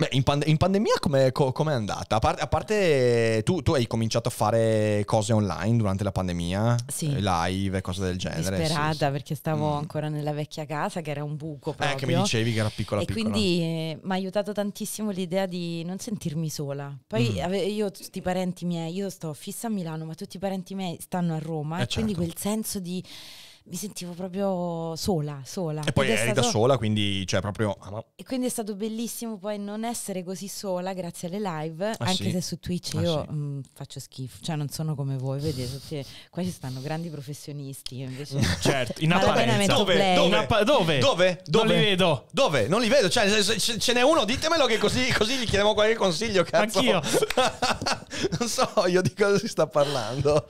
Beh, in, pand- in pandemia come co- è andata? A, par- a parte tu, tu, hai cominciato a fare cose online durante la pandemia, sì. Eh, live e cose del genere. Disperata sì, sì. perché stavo mm. ancora nella vecchia casa che era un buco proprio. Eh, che mi dicevi che era piccola e piccola. quindi eh, mi ha aiutato tantissimo l'idea di non sentirmi sola. Poi mm. ave- io tutti i parenti miei, io sto fissa a Milano, ma tutti i parenti miei stanno a Roma eh, e quindi certo. quel senso di mi sentivo proprio sola, sola. E poi Ed eri stato- da sola, quindi cioè proprio... ah, ma- E quindi è stato bellissimo poi non essere così sola grazie alle live, Ah, anche sì? se su Twitch Ah, io sì. mm, faccio schifo, cioè non sono come voi, vedete, tutti- qua ci stanno grandi professionisti, io invece... Certo, in apparenza. Dove? Dove? Appa- dove? Dove? Dove? Non li vedo. Dove? Non li vedo. Cioè, se ce n'è uno, ditemelo che così, così gli chiediamo qualche consiglio, cazzo. Anch'io. non so io di cosa si sta parlando.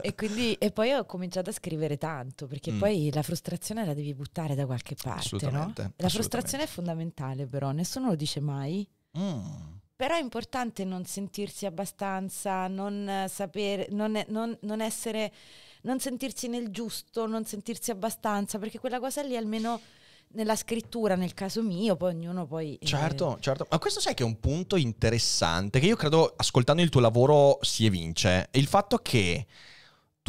E, quindi, e poi ho cominciato a scrivere tanto, perché Mm. poi la frustrazione la devi buttare da qualche parte, no? Assolutamente, La frustrazione è fondamentale però, nessuno lo dice mai. Mm. Però è importante non sentirsi abbastanza, non eh, sapere, non, non- non essere, non sentirsi nel giusto, non sentirsi abbastanza, perché quella cosa lì almeno nella scrittura, nel caso mio, poi ognuno poi... eh, Certo, certo. Ma questo sai che è un punto interessante che io credo ascoltando il tuo lavoro si evince. È il fatto che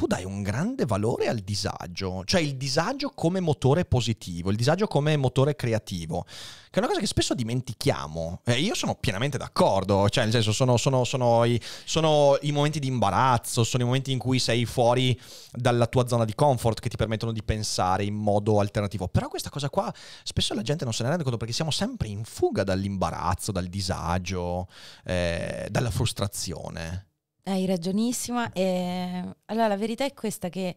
tu dai un grande valore al disagio, cioè il disagio come motore positivo, il disagio come motore creativo, che è una cosa che spesso dimentichiamo. E io sono pienamente d'accordo, cioè nel senso sono, sono- sono i, sono i momenti di imbarazzo, sono i momenti in cui sei fuori dalla tua zona di comfort che ti permettono di pensare in modo alternativo. Però questa cosa qua spesso la gente non se ne rende conto perché siamo sempre in fuga dall'imbarazzo, dal disagio, eh, dalla frustrazione. Hai ragionissima. E... Allora, la verità è questa che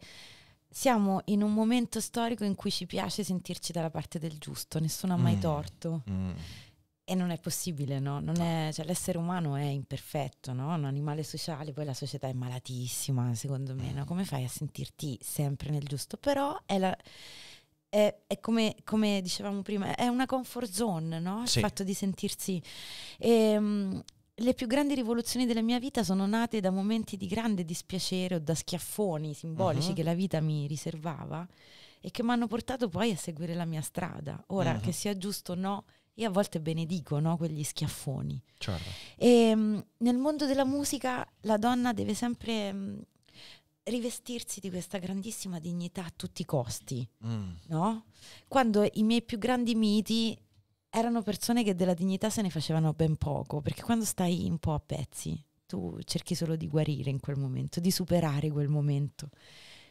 siamo in un momento storico in cui ci piace sentirci dalla parte del giusto, nessuno ha mai Mm. torto. Mm. E non è possibile, no? Non è- cioè, l'essere umano è imperfetto, no? Un animale sociale, poi la società è malatissima, secondo me, no? Come fai a sentirti sempre nel giusto? Però è, la- è- è come, come dicevamo prima, è una comfort zone, no? Il Sì. fatto di sentirsi... Ehm, le più grandi rivoluzioni della mia vita sono nate da momenti di grande dispiacere o da schiaffoni simbolici Mhm. che la vita mi riservava e che mi hanno portato poi a seguire la mia strada. Ora, Mhm. che sia giusto o no, io a volte benedico no, quegli schiaffoni. Certo. E mh, nel mondo della musica la donna deve sempre mh, rivestirsi di questa grandissima dignità a tutti i costi, Mm. no? Quando i miei più grandi miti erano persone che della dignità se ne facevano ben poco, perché quando stai un po' a pezzi, tu cerchi solo di guarire in quel momento, di superare quel momento.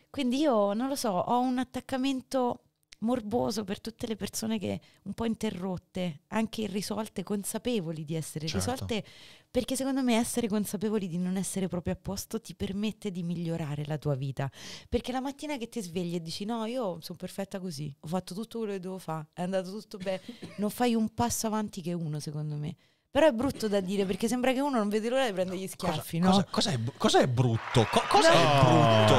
Quindi io, non lo so, ho un attaccamento morboso per tutte le persone che un po' interrotte, anche irrisolte, consapevoli di essere Certo. risolte, perché secondo me essere consapevoli di non essere proprio a posto ti permette di migliorare la tua vita. Perché la mattina che ti svegli e dici no, io sono perfetta così, ho fatto tutto quello che devo fare, è andato tutto bene, non fai un passo avanti che uno, secondo me. Però è brutto da dire perché sembra che uno non vede l'ora di prendere gli Cosa, schiaffi, no? cosa- cosa è, cosa è brutto? Co- cosa No. è brutto?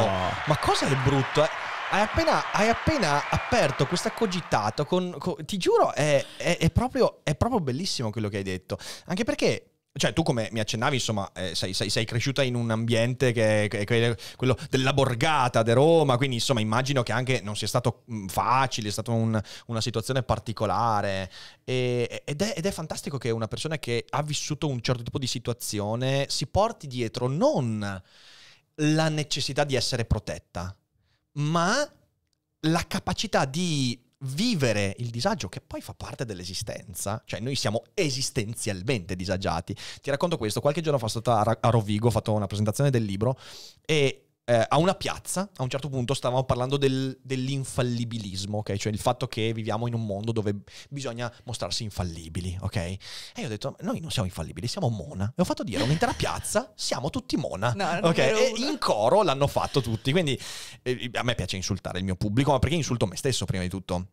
Ma cosa è brutto? Hai appena, hai appena aperto questa cogitato con, con- ti giuro è, è- è proprio, è proprio bellissimo quello che hai detto. Anche perché cioè tu come mi accennavi insomma eh, sei, sei- sei cresciuta in un ambiente che, è quello della borgata di Roma quindi insomma immagino che anche non sia stato mh, facile è stata un- una situazione particolare. E- ed, ed è fantastico che una persona che ha vissuto un certo tipo di situazione si porti dietro non la necessità di essere protetta, ma la capacità di vivere il disagio che poi fa parte dell'esistenza, cioè noi siamo esistenzialmente disagiati. Ti racconto questo, qualche giorno fa sono stato a Ra- a Rovigo, ho fatto una presentazione del libro e eh, a una piazza, a un certo punto stavamo parlando del- dell'infallibilismo, ok? Cioè il fatto che viviamo in un mondo dove bisogna mostrarsi infallibili, ok? E io ho detto, noi non siamo infallibili, siamo Mona. E ho fatto dire a un'intera piazza, siamo tutti Mona. No, ok? E in coro l'hanno fatto tutti, quindi eh, a me piace insultare il mio pubblico, ma perché insulto me stesso prima di tutto?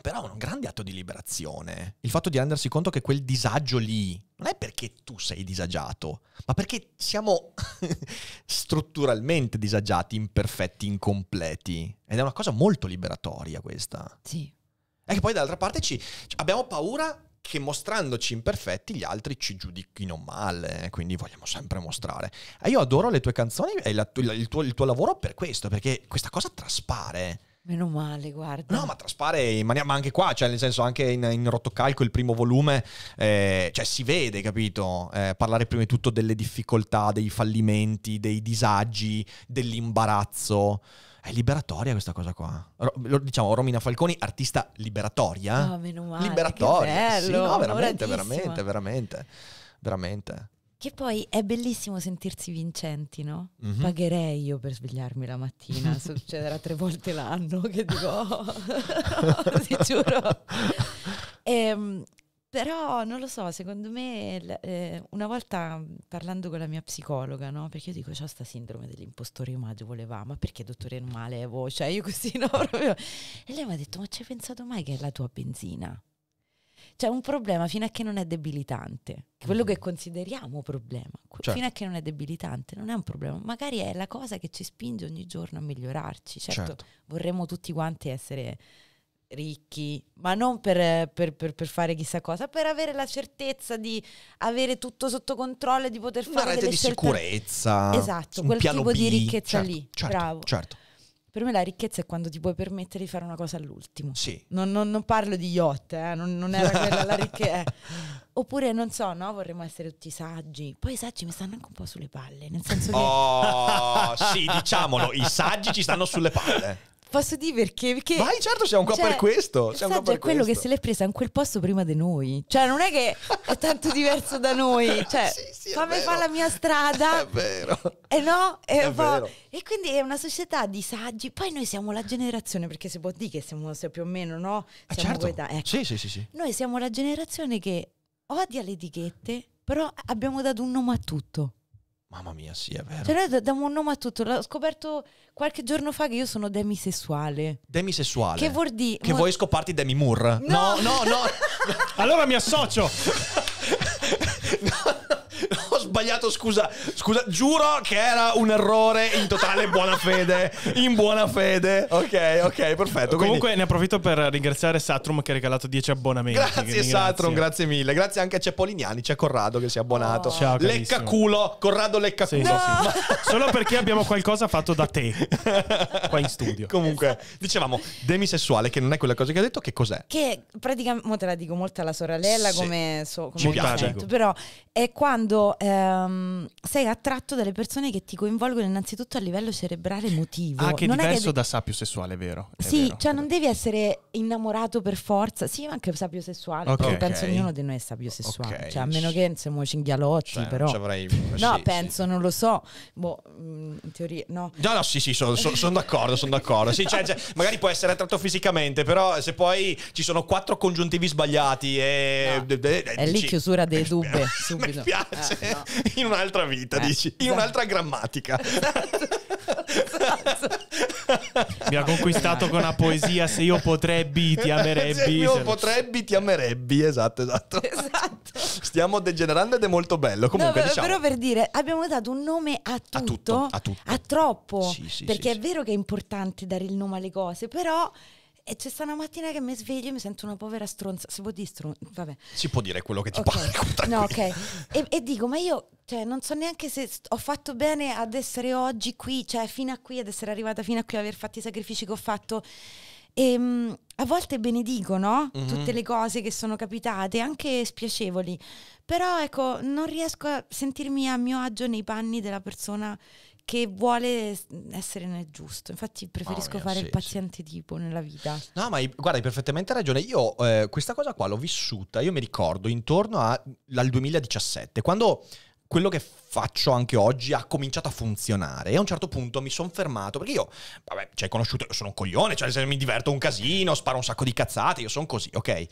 Però è un grande atto di liberazione. Il fatto di rendersi conto che quel disagio lì non è perché tu sei disagiato, ma perché siamo strutturalmente disagiati, imperfetti, incompleti. Ed è una cosa molto liberatoria questa. Sì. E che poi dall'altra parte ci, abbiamo paura che mostrandoci imperfetti gli altri ci giudichino male, quindi vogliamo sempre mostrare. E io adoro le tue canzoni e la- il, tuo, il tuo lavoro per questo, perché questa cosa traspare. Meno male, guarda. No, ma traspare in maniera. Ma anche qua, cioè, nel senso, anche in, in Rottocalco, il primo volume, eh, cioè, si vede, capito? Eh, parlare prima di tutto delle difficoltà, dei fallimenti, dei disagi, dell'imbarazzo. È liberatoria questa cosa qua. Ro- diciamo, Romina Falconi, artista liberatoria. Ah, meno male. liberatoria. Che sì, bello, no, veramente, veramente, veramente. Veramente. Che poi è bellissimo sentirsi vincenti, no? Mhm. Pagherei io per svegliarmi la mattina, succederà tre volte l'anno che dico, "Oh", ti giuro. Ehm, però non lo so, secondo me eh, una volta parlando con la mia psicologa, no? Perché io dico, c'ho sta sindrome dell'impostore immagine, voleva, ma perché dottore male, cioè io così no, proprio. E lei mi ha detto, ma ci hai pensato mai che è la tua benzina? C'è un problema fino a che non è debilitante. Quello che consideriamo problema, Certo. fino a che non è debilitante, non è un problema. Magari è la cosa che ci spinge ogni giorno a migliorarci. Certo, Certo. vorremmo tutti quanti essere ricchi, ma non per, per- per- per fare chissà cosa, per avere la certezza di avere tutto sotto controllo e di poter Una fare rete delle di sicurezza. Esatto, quel tipo di B. ricchezza Certo, lì. Certo, Bravo. certo. Per me la ricchezza è quando ti puoi permettere di fare una cosa all'ultimo. Sì. Non, non- non parlo di yacht, eh, non, non era quella la ricchezza. Oppure, non so, no, vorremmo essere tutti saggi. Poi i saggi mi stanno anche un po' sulle palle, nel senso che... Oh, sì, diciamolo, i saggi ci stanno sulle palle. Posso dire perché? Perché... Vai, certo, siamo qua cioè, per questo. Siamo qua per è quello questo. che se l'è presa in quel posto prima di noi. Cioè, non è che è tanto diverso da noi. Cioè, Sì, sì, fammi fare la mia strada. È vero. E no, È un vero. e quindi è una società di saggi. Poi noi siamo la generazione, perché si può dire che siamo se più o meno, no? Eh, Siamo certo. coetanei. Ecco, Sì, sì, sì, sì. Noi siamo la generazione che odia le etichette, però abbiamo dato un nome a tutto. Mamma mia, sì, è vero. Cioè noi d- diamo un nome a tutto. L'ho scoperto qualche giorno fa che io sono demisessuale. Demisessuale. Che vuol dire... Che vuoi scoparti Demi Moore? No. no, no. Allora mi associo. No, ho sbagliato, scusa. Scusa, giuro che era un errore in totale buona fede. In buona fede. Ok, ok, perfetto. quindi- Comunque ne approfitto per ringraziare Satrum che ha regalato 10 abbonamenti. Grazie. Satron, grazie mille. Grazie anche a Cepoliniani, c'è Corrado che si è abbonato. Oh. Ciao, lecca culo, Corrado lecca Sì, culo. sì, sì. Solo perché abbiamo qualcosa fatto da te qua in studio. Comunque, dicevamo, demisessuale, che non è quella cosa che hai detto, che cos'è? Che praticamente, mo te la dico molto alla sorella Sì. come, so, come Ci piace. concetto, però è quando ehm, sei attratto dalle persone che ti coinvolgono innanzitutto a livello cerebrale emotivo. Ah, che è Non diverso che- da sapio sessuale, vero? È Sì, vero, cioè è non devi essere innamorato per forza, sì, ma anche sapio sessuale, Ok. perché penso ognuno di noi è sapio sessuale, Ok. cioè a meno che non siamo cinghialotti, Cioè, però... avrei- No, sì, penso, non lo so, boh, mm, in teoria, no. No, no, sì, sì, sono d'accordo, sono d'accordo. Sì, cioè, cioè, magari può essere attratto fisicamente, però se poi ci sono quattro congiuntivi sbagliati e... No. de- de- È lì dici, chiusura dei "Mi dubbi, subito." Mi piace. Eh, no. In un'altra vita, Eh, dici. In esatto. un'altra grammatica. Mi ha conquistato con una poesia. Se io potrebbi, ti Se amerebbi. io Se- potrebbi, ti amerebbi. Esatto, esatto. Esatto. Stiamo degenerando ed è molto bello. Comunque, No, però- diciamo... però per dire, abbiamo dato un nome a tutto, A tutto, a tutto. troppo, Sì, sì, perché sì, è vero che è importante dare il nome alle cose, però e c'è stata una mattina che mi sveglio e mi sento una povera stronza, si può dire stronza, vabbè. Si può dire quello che ti Ok. pare. No, ok. E, e dico, ma io cioè, non so neanche se st- ho fatto bene ad essere oggi qui, cioè fino a qui, ad essere arrivata fino a qui, ad aver fatto i sacrifici che ho fatto. E, mm, a volte benedico, no? Mhm. Tutte le cose che sono capitate, anche spiacevoli. Però ecco, non riesco a sentirmi a mio agio nei panni della persona che vuole essere nel giusto. Infatti preferisco mia, fare sì, il paziente tipo nella vita. No, ma guarda, hai perfettamente ragione. Io eh, questa cosa qua l'ho vissuta, io mi ricordo, intorno a- al 2017, quando quello che faccio anche oggi ha cominciato a funzionare. E a un certo punto mi sono fermato, perché io, vabbè, ci hai conosciuto, io sono un coglione, cioè se mi diverto un casino, sparo un sacco di cazzate, io sono così, ok?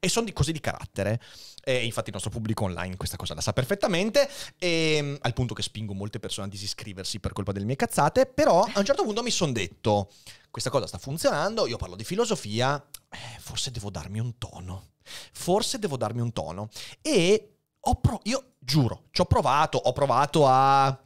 E sono di, così di carattere. E infatti il nostro pubblico online questa cosa la sa perfettamente, e, al punto che spingo molte persone a disiscriversi per colpa delle mie cazzate, però a un certo punto mi sono detto, questa cosa sta funzionando, io parlo di filosofia, eh, forse devo darmi un tono, forse devo darmi un tono. E ho pro- io giuro, ci ho provato, ho provato a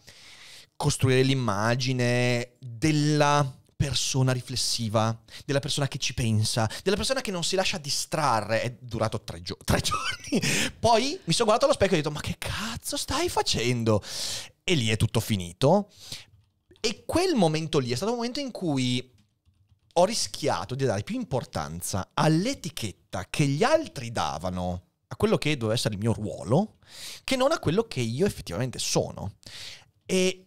costruire l'immagine della persona riflessiva, della persona che ci pensa, della persona che non si lascia distrarre. È durato tre, gio- tre giorni. Poi mi sono guardato allo specchio e ho detto: Ma che cazzo stai facendo? E lì è tutto finito. E quel momento lì è stato un momento in cui ho rischiato di dare più importanza all'etichetta che gli altri davano a quello che doveva essere il mio ruolo, che non a quello che io effettivamente sono. E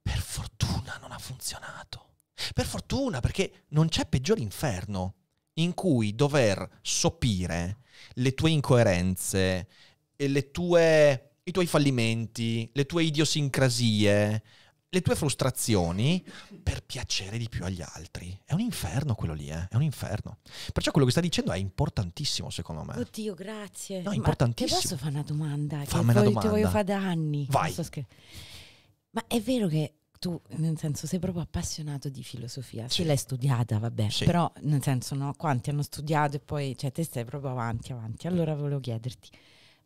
per fortuna non ha funzionato. Per fortuna, perché non c'è peggior inferno in cui dover sopire le tue incoerenze, le tue, i tuoi fallimenti, le tue idiosincrasie, le tue frustrazioni per piacere di più agli altri. È un inferno quello lì, eh? è un inferno. Perciò quello che stai dicendo è importantissimo secondo me. Oddio, grazie. No, Ma importantissimo. Ti posso fare una domanda? Fammi una voglio- domanda. Ti voglio fare da anni. Vai. Ma è vero che tu, nel senso, sei proprio appassionato di filosofia. Sì. Se l'hai studiata, vabbè. Sì. Però, nel senso, no, quanti hanno studiato e poi, cioè, te stai proprio avanti, avanti. Allora volevo chiederti,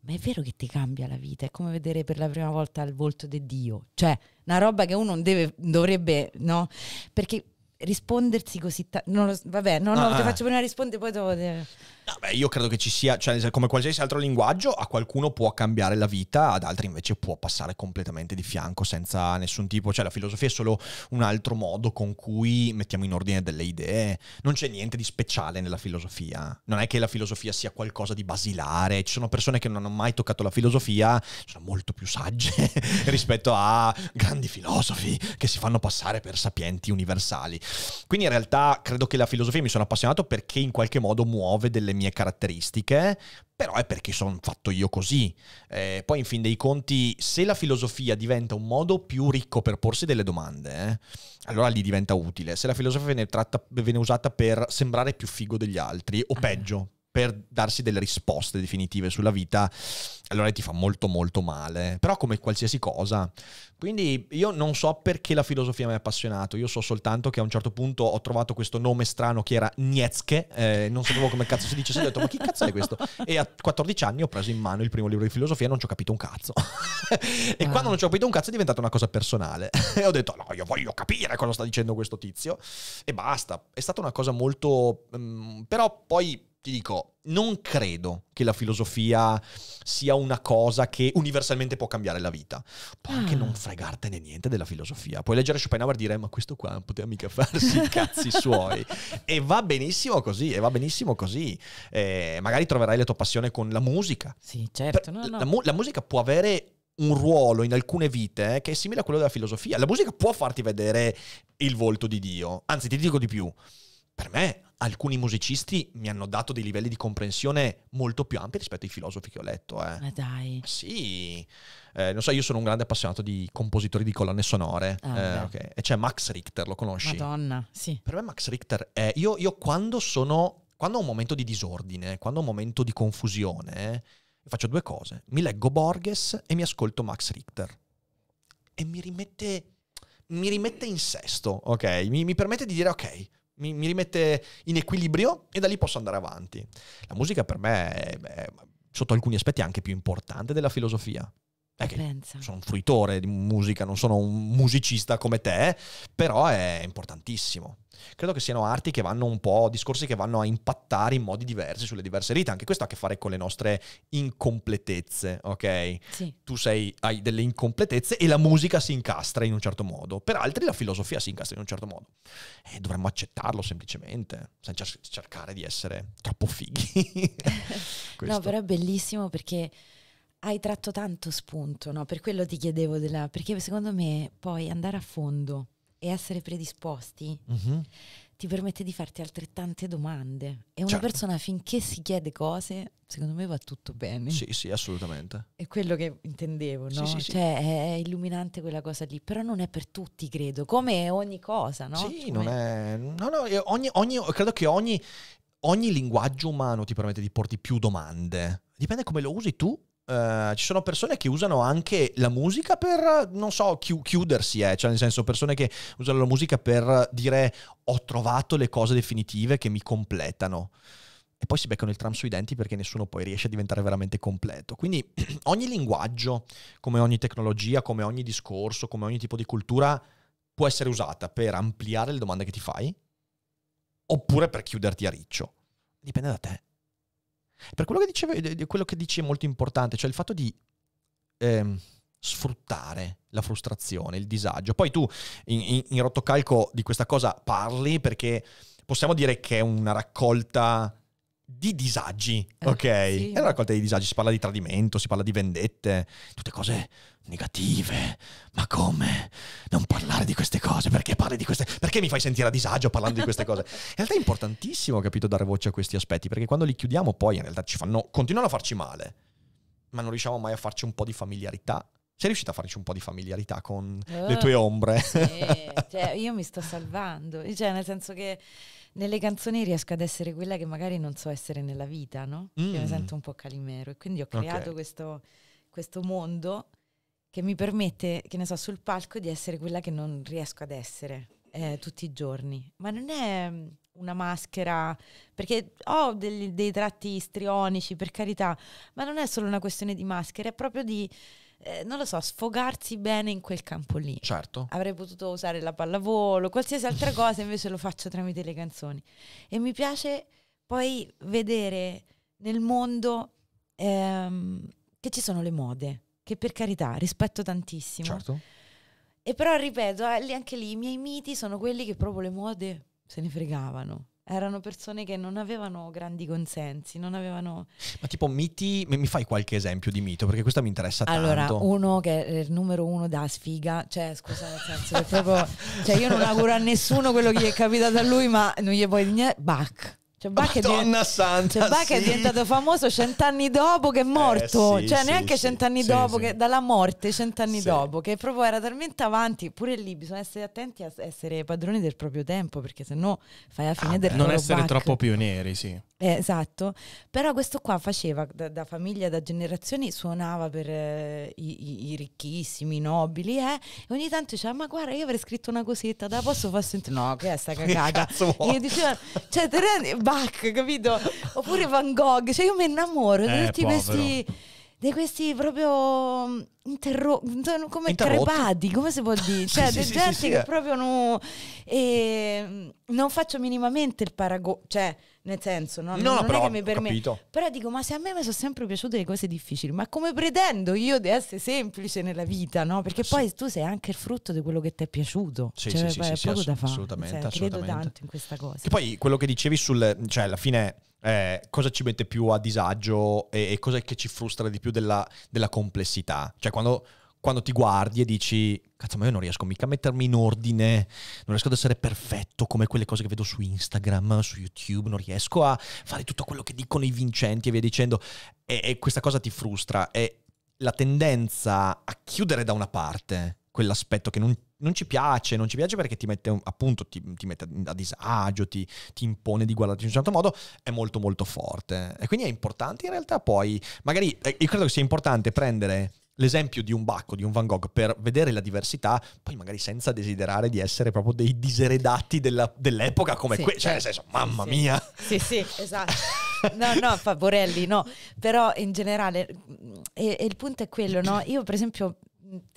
ma è vero che ti cambia la vita? È come vedere per la prima volta il volto di Dio. Cioè, una roba che uno non deve, dovrebbe, no? Perché rispondersi così ta- non lo, vabbè no no Ah, ti ah. faccio prima rispondere poi dopo te- No, beh, io credo che ci sia, cioè come qualsiasi altro linguaggio, a qualcuno può cambiare la vita, ad altri invece può passare completamente di fianco senza nessun tipo, cioè la filosofia è solo un altro modo con cui mettiamo in ordine delle idee, non c'è niente di speciale nella filosofia, non è che la filosofia sia qualcosa di basilare, ci sono persone che non hanno mai toccato la filosofia, sono molto più sagge rispetto a grandi filosofi che si fanno passare per sapienti universali. Quindi in realtà credo che la filosofia mi sono appassionato perché in qualche modo muove delle caratteristiche, però è perché sono fatto io così. Eh, poi in fin dei conti, se la filosofia diventa un modo più ricco per porsi delle domande, eh, allora lì diventa utile. Se la filosofia viene, tratta- viene usata per sembrare più figo degli altri, o Ah. peggio, per darsi delle risposte definitive sulla vita, allora ti fa molto molto male. Però come qualsiasi cosa. Quindi io non so perché la filosofia mi ha appassionato, io so soltanto che a un certo punto ho trovato questo nome strano che era Nietzsche, eh, non sapevo come cazzo si dice, ho detto ma chi cazzo è questo? E a 14 anni ho preso in mano il primo libro di filosofia e non ci ho capito un cazzo. e Ah. quando non ci ho capito un cazzo è diventata una cosa personale. e ho detto no, io voglio capire cosa sta dicendo questo tizio e basta. È stata una cosa molto... mm, però poi ti dico, non credo che la filosofia sia una cosa che universalmente può cambiare la vita. Può anche Ah. non fregartene niente della filosofia. Puoi leggere Schopenhauer e dire ma questo qua non poteva mica farsi i cazzi suoi. E va benissimo così, e va benissimo così. Eh, magari troverai la tua passione con la musica. sì certo no, no. La, mu- la musica può avere un ruolo in alcune vite eh, che è simile a quello della filosofia. La musica può farti vedere il volto di Dio. Anzi, ti dico di più. Per me, alcuni musicisti mi hanno dato dei livelli di comprensione molto più ampi rispetto ai filosofi che ho letto. Eh. ma dai Sì, Eh, non so, io sono un grande appassionato di compositori di colonne sonore. Ah, eh, beh. ok. E c'è Max Richter, lo conosci? madonna sì Per me Max Richter è... Io, io quando sono... Quando ho un momento di disordine, quando ho un momento di confusione, faccio due cose. Mi leggo Borges e mi ascolto Max Richter. E mi rimette... Mi rimette in sesto, ok? Mi, mi permette di dire ok. Mi, mi rimette in equilibrio e da lì posso andare avanti. La musica per me è, è, sotto alcuni aspetti, anche più importante della filosofia. Sono un fruitore di musica, non sono un musicista come te, però è importantissimo. Credo che siano arti che vanno un po', discorsi che vanno a impattare in modi diversi sulle diverse vite. Anche questo ha a che fare con le nostre incompletezze, ok? sì Tu sei, hai delle incompletezze e la musica si incastra in un certo modo. Per altri la filosofia si incastra in un certo modo. E dovremmo accettarlo semplicemente, senza cer- cercare di essere troppo fighi. No, però è bellissimo perché hai tratto tanto spunto, no? Per quello ti chiedevo della... Perché secondo me poi andare a fondo e essere predisposti Mhm. ti permette di farti altrettante domande. E una Certo. persona finché si chiede cose, secondo me va tutto bene. Sì, sì, assolutamente. È quello che intendevo, no? Sì, sì, sì. Cioè è illuminante quella cosa lì, però non è per tutti, credo, come ogni cosa, no? Sì, Come- non è... No, no, ogni, ogni- credo che ogni, ogni linguaggio umano ti permette di porti più domande. Dipende come lo usi tu. Eh, ci sono persone che usano anche la musica per, non so, chi- chiudersi, eh. cioè nel senso persone che usano la musica per dire ho trovato le cose definitive che mi completano. E poi si beccano il tram sui denti perché nessuno poi riesce a diventare veramente completo. Quindi ogni linguaggio, come ogni tecnologia, come ogni discorso, come ogni tipo di cultura, può essere usata per ampliare le domande che ti fai oppure per chiuderti a riccio. Dipende da te. Per quello che dicevi, di- di quello che dici è molto importante, cioè il fatto di ehm, sfruttare la frustrazione, il disagio. Poi tu in, in, in rotocalco di questa cosa parli perché possiamo dire che è una raccolta di disagi, Eh, ok? sì. È una raccolta di disagi, si parla di tradimento, si parla di vendette, tutte cose negative. Ma come? Non parlare di queste cose, perché parli di queste Perché mi fai sentire a disagio parlando di queste cose? In realtà è importantissimo, capito, dare voce a questi aspetti, perché quando li chiudiamo poi in realtà ci fanno continuano a farci male, ma non riusciamo mai a farci un po' di familiarità. Sei riuscita a farci un po' di familiarità con le Eh, tue ombre? sì, cioè, io mi sto salvando, cioè, nel senso che nelle canzoni riesco ad essere quella che magari non so essere nella vita, no? Io Mm. mi sento un po' calimero e quindi ho creato questo, questo mondo che mi permette, che ne so, sul palco di essere quella che non riesco ad essere eh, tutti i giorni. Ma non è mm, una maschera, perché ho degli- dei tratti istrionici, per carità, ma non è solo una questione di maschera, è proprio di, eh, non lo so, sfogarsi bene in quel campo lì. certo. Avrei potuto usare la pallavolo, qualsiasi altra cosa, invece lo faccio tramite le canzoni. E mi piace poi vedere nel mondo ehm, che ci sono le mode, che per carità rispetto tantissimo. Certo. E però ripeto, eh, anche lì i miei miti sono quelli che proprio le mode se ne fregavano. Erano persone che non avevano grandi consensi, non avevano... Ma tipo miti, mi fai qualche esempio di mito? Perché questa mi interessa Allora, tanto. uno che è il numero uno da sfiga, cioè scusa nel senso che proprio, cioè io non auguro a nessuno quello che gli è capitato a lui, ma non gli puoi dire niente, Bach. Cioè Bach, è, diven- Madonna santa, cioè, Bach è sì. diventato famoso cent'anni dopo che è morto, sì, cioè sì, neanche cent'anni dopo, che, dalla morte cent'anni dopo, che proprio era talmente avanti, pure lì bisogna essere attenti a essere padroni del proprio tempo, perché sennò fai la fine Ah, del. Non essere Bach. troppo pionieri, sì. Eh, esatto, però questo qua faceva da, da famiglia, da generazioni, suonava per eh, i, i- ricchissimi, i nobili, eh, e ogni tanto diceva, ma guarda, io avrei scritto una cosetta, te la posso far sentire? No, che è sta cagata? E diceva, cioè, te rendi, Bach, capito? Oppure Van Gogh, cioè io mi innamoro di Eh, tutti povero. questi... Di questi proprio mm, interro- come crepati, come si può dire? Cioè, sì, di sì, gente sì, che eh. proprio non, e, non faccio minimamente il paragone, cioè, nel senso, no, No, non però è che mi capito. Però dico, ma se a me mi sono sempre piaciute le cose difficili, ma come pretendo io di essere semplice nella vita, no? Perché Sì. poi tu sei anche il frutto di quello che ti è piaciuto. Sì, cioè, sì, sì, è sì, poco da fare. assolutamente, Cioè, Credo assolutamente. tanto in questa cosa. Che poi quello che dicevi sul... Cioè, alla fine, eh, cosa ci mette più a disagio e, e cosa è che ci frustra di più della, della complessità? Cioè, quando, quando ti guardi e dici, cazzo, ma io non riesco mica a mettermi in ordine, non riesco ad essere perfetto come quelle cose che vedo su Instagram, su YouTube, non riesco a fare tutto quello che dicono i vincenti e via dicendo. E, e questa cosa ti frustra. E la tendenza a chiudere da una parte quell'aspetto che non, non ci piace, non ci piace perché ti mette un- appunto ti, ti mette a disagio, ti, ti impone di guardarti in un certo modo, è molto molto forte. E quindi è importante in realtà poi, magari eh, io credo che sia importante prendere l'esempio di un Bacco, di un Van Gogh, per vedere la diversità, poi magari senza desiderare di essere proprio dei diseredati della- dell'epoca come Sì, que- Cioè, nel certo. senso, mamma Sì, mia. Sì, sì, esatto. No, no, Favorelli, no. Però in generale, e, e il punto è quello, no? Io per esempio,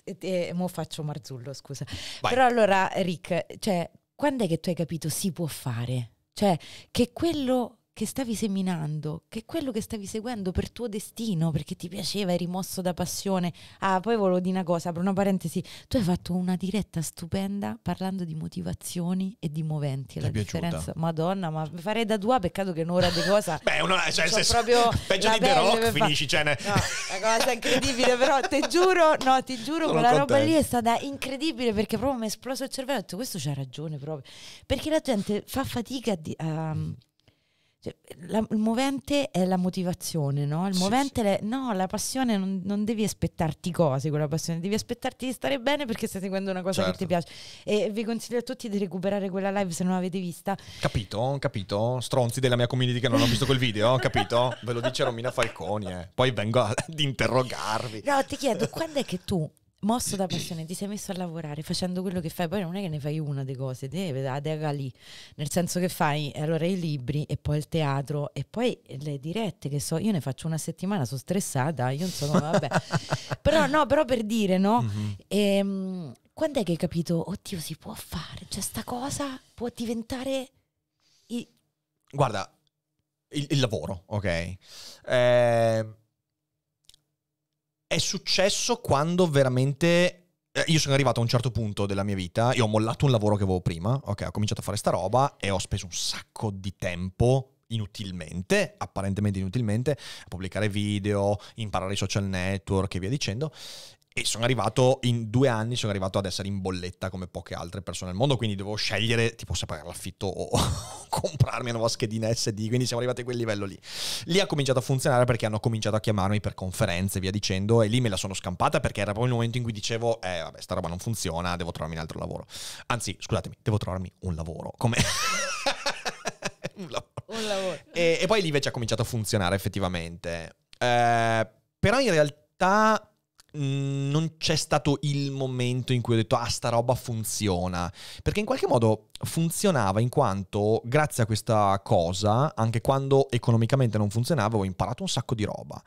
e, e- mo faccio Marzullo, scusa. Vai. Però allora, Rick, cioè, quando è che tu hai capito si può fare? Cioè, che quello che stavi seminando, che quello che stavi seguendo per tuo destino, perché ti piaceva, eri mosso da passione. Ah, poi volevo dire una cosa, apro una parentesi. Tu hai fatto una diretta stupenda parlando di motivazioni e di moventi. Ti è La piaciuta? differenza, madonna, ma farei da tua, peccato che un'ora di cosa. Beh, uno, cioè, senso, proprio peggio di The Rock finisci, cioè, ne- No, la cosa è incredibile, però ti giuro, no, ti giuro, Sono quella roba lì è stata incredibile perché proprio mi è esploso il cervello. Ho detto, questo c'ha ragione proprio. Perché la gente fa fatica a... di- a- cioè, la- il movente è la motivazione, no? Il Sì, movente, è- no, la passione non, non devi aspettarti cose con la passione, devi aspettarti di stare bene perché stai seguendo una cosa Certo. che ti piace. E vi consiglio a tutti di recuperare quella live se non l'avete vista. Capito, capito. Stronzi della mia community che non hanno visto quel video, capito? Ve lo dice Romina Falconi, eh. Poi vengo ad interrogarvi. No, ti chiedo, quando è che tu, mosso da passione, ti sei messo a lavorare facendo quello che fai? Poi non è che ne fai una di cose, te la delega lì. Nel senso che fai allora i libri e poi il teatro e poi le dirette, che so, io ne faccio una settimana, sono stressata, io non so come, vabbè. però no, però per dire, no? Mhm. Ehm, quando è che hai capito, oddio, si può fare? Cioè, sta cosa può diventare... i- Guarda, il, il lavoro, ok? Eh, è successo quando veramente eh, io sono arrivato a un certo punto della mia vita, io ho mollato un lavoro che avevo prima, ok, ho cominciato a fare sta roba e ho speso un sacco di tempo inutilmente, apparentemente inutilmente, a pubblicare video, imparare i social network e via dicendo. E sono arrivato, in due anni sono arrivato ad essere in bolletta come poche altre persone al mondo, quindi dovevo scegliere tipo se pagare l'affitto o comprarmi una nuova schedina SD, quindi siamo arrivati a quel livello lì. Lì ha cominciato a funzionare perché hanno cominciato a chiamarmi per conferenze e via dicendo e lì me la sono scampata perché era proprio il momento in cui dicevo, eh vabbè, sta roba non funziona, devo trovarmi un altro lavoro. Anzi, scusatemi, devo trovarmi un lavoro. Come... un lavoro. Un lavoro. E, e poi lì invece ha cominciato a funzionare effettivamente. Eh, però in realtà non c'è stato il momento in cui ho detto ah sta roba funziona. Perché in qualche modo funzionava in quanto grazie a questa cosa anche quando economicamente non funzionava ho imparato un sacco di roba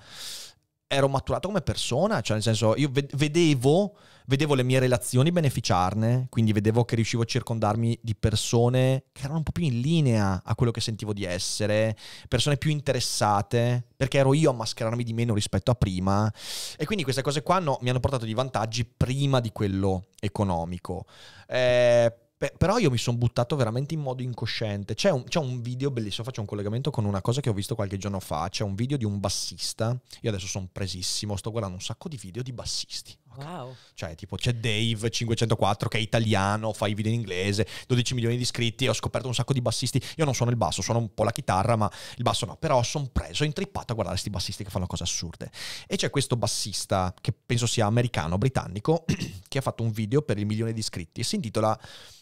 ero maturato come persona cioè nel senso io ved- vedevo vedevo le mie relazioni beneficiarne, quindi vedevo che riuscivo a circondarmi di persone che erano un po' più in linea a quello che sentivo di essere, persone più interessate, perché ero io a mascherarmi di meno rispetto a prima. E quindi queste cose qua no, mi hanno portato dei vantaggi prima di quello economico. Eh, Però io mi sono buttato veramente in modo incosciente. C'è un, c'è un, video bellissimo, faccio un collegamento con una cosa che ho visto qualche giorno fa. C'è un video di un bassista. Io adesso sono presissimo, sto guardando un sacco di video di bassisti. Okay? Wow. Cioè, tipo, c'è Dave 504 che è italiano, fa i video in inglese, 12 milioni di iscritti. Ho scoperto un sacco di bassisti. Io non suono il basso, suono un po' la chitarra, ma il basso no. Però sono preso, intrippato a guardare questi bassisti che fanno cose assurde. E c'è questo bassista che penso sia americano, britannico, che ha fatto un video per il milione di iscritti e si intitola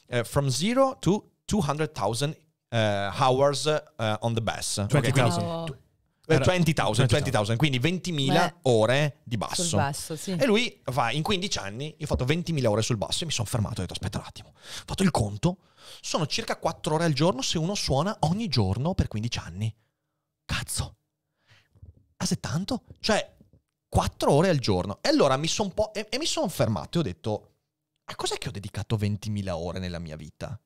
uh, From Zero to 200,000 uh, hours uh, on the bass. 20,000. Wow. 20,000, 20,000, quindi 20.000 Beh, ore di Sul basso. basso, sì. E lui fa in 15 anni, io ho fatto 20.000 ore sul basso e mi sono fermato e ho detto aspetta un attimo, ho fatto il conto, sono circa 4 ore al giorno se uno suona ogni giorno per 15 anni. Cazzo, ah, se tanto? Cioè, 4 ore al giorno. E allora mi sono un po'... E, e mi sono fermato e ho detto, a cos'è che ho dedicato 20.000 ore nella mia vita?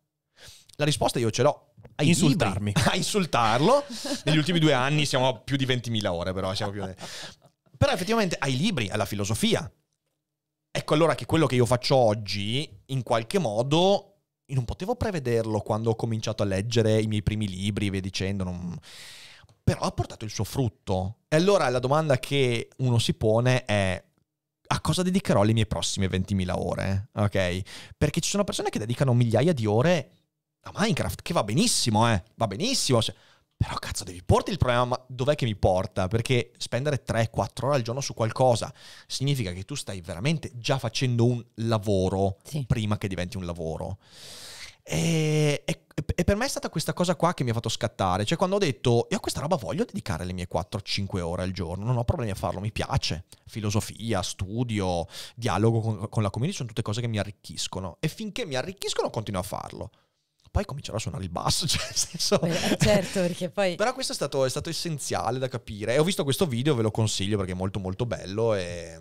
La risposta io ce l'ho. Ai Insultarmi. A insultarlo. Negli ultimi due anni siamo a più di 20.000 ore, però più... Però effettivamente ai libri, alla filosofia. Ecco allora che quello che io faccio oggi, in qualche modo, io non potevo prevederlo quando ho cominciato a leggere i miei primi libri e via dicendo. non- Però ha portato il suo frutto. E allora la domanda che uno si pone è a cosa dedicherò le mie prossime 20.000 ore? Ok? Perché ci sono persone che dedicano migliaia di ore a Minecraft, che va benissimo, eh. Va benissimo. cioè- però cazzo, devi porti il problema, ma dov'è che mi porta? Perché spendere 3-4 ore al giorno su qualcosa significa che tu stai veramente già facendo un lavoro Sì. prima che diventi un lavoro. E, e- e per me è stata questa cosa qua che mi ha fatto scattare. Cioè, quando ho detto, io a questa roba voglio dedicare le mie 4-5 ore al giorno, non ho problemi a farlo, mi piace. Filosofia, studio, dialogo con, con la community sono tutte cose che mi arricchiscono. E finché mi arricchiscono, continuo a farlo. Poi comincerò a suonare il basso, cioè, nel senso. Beh, eh, certo, perché poi... Però questo è stato, è stato essenziale da capire. E ho visto questo video, ve lo consiglio perché è molto molto bello. E,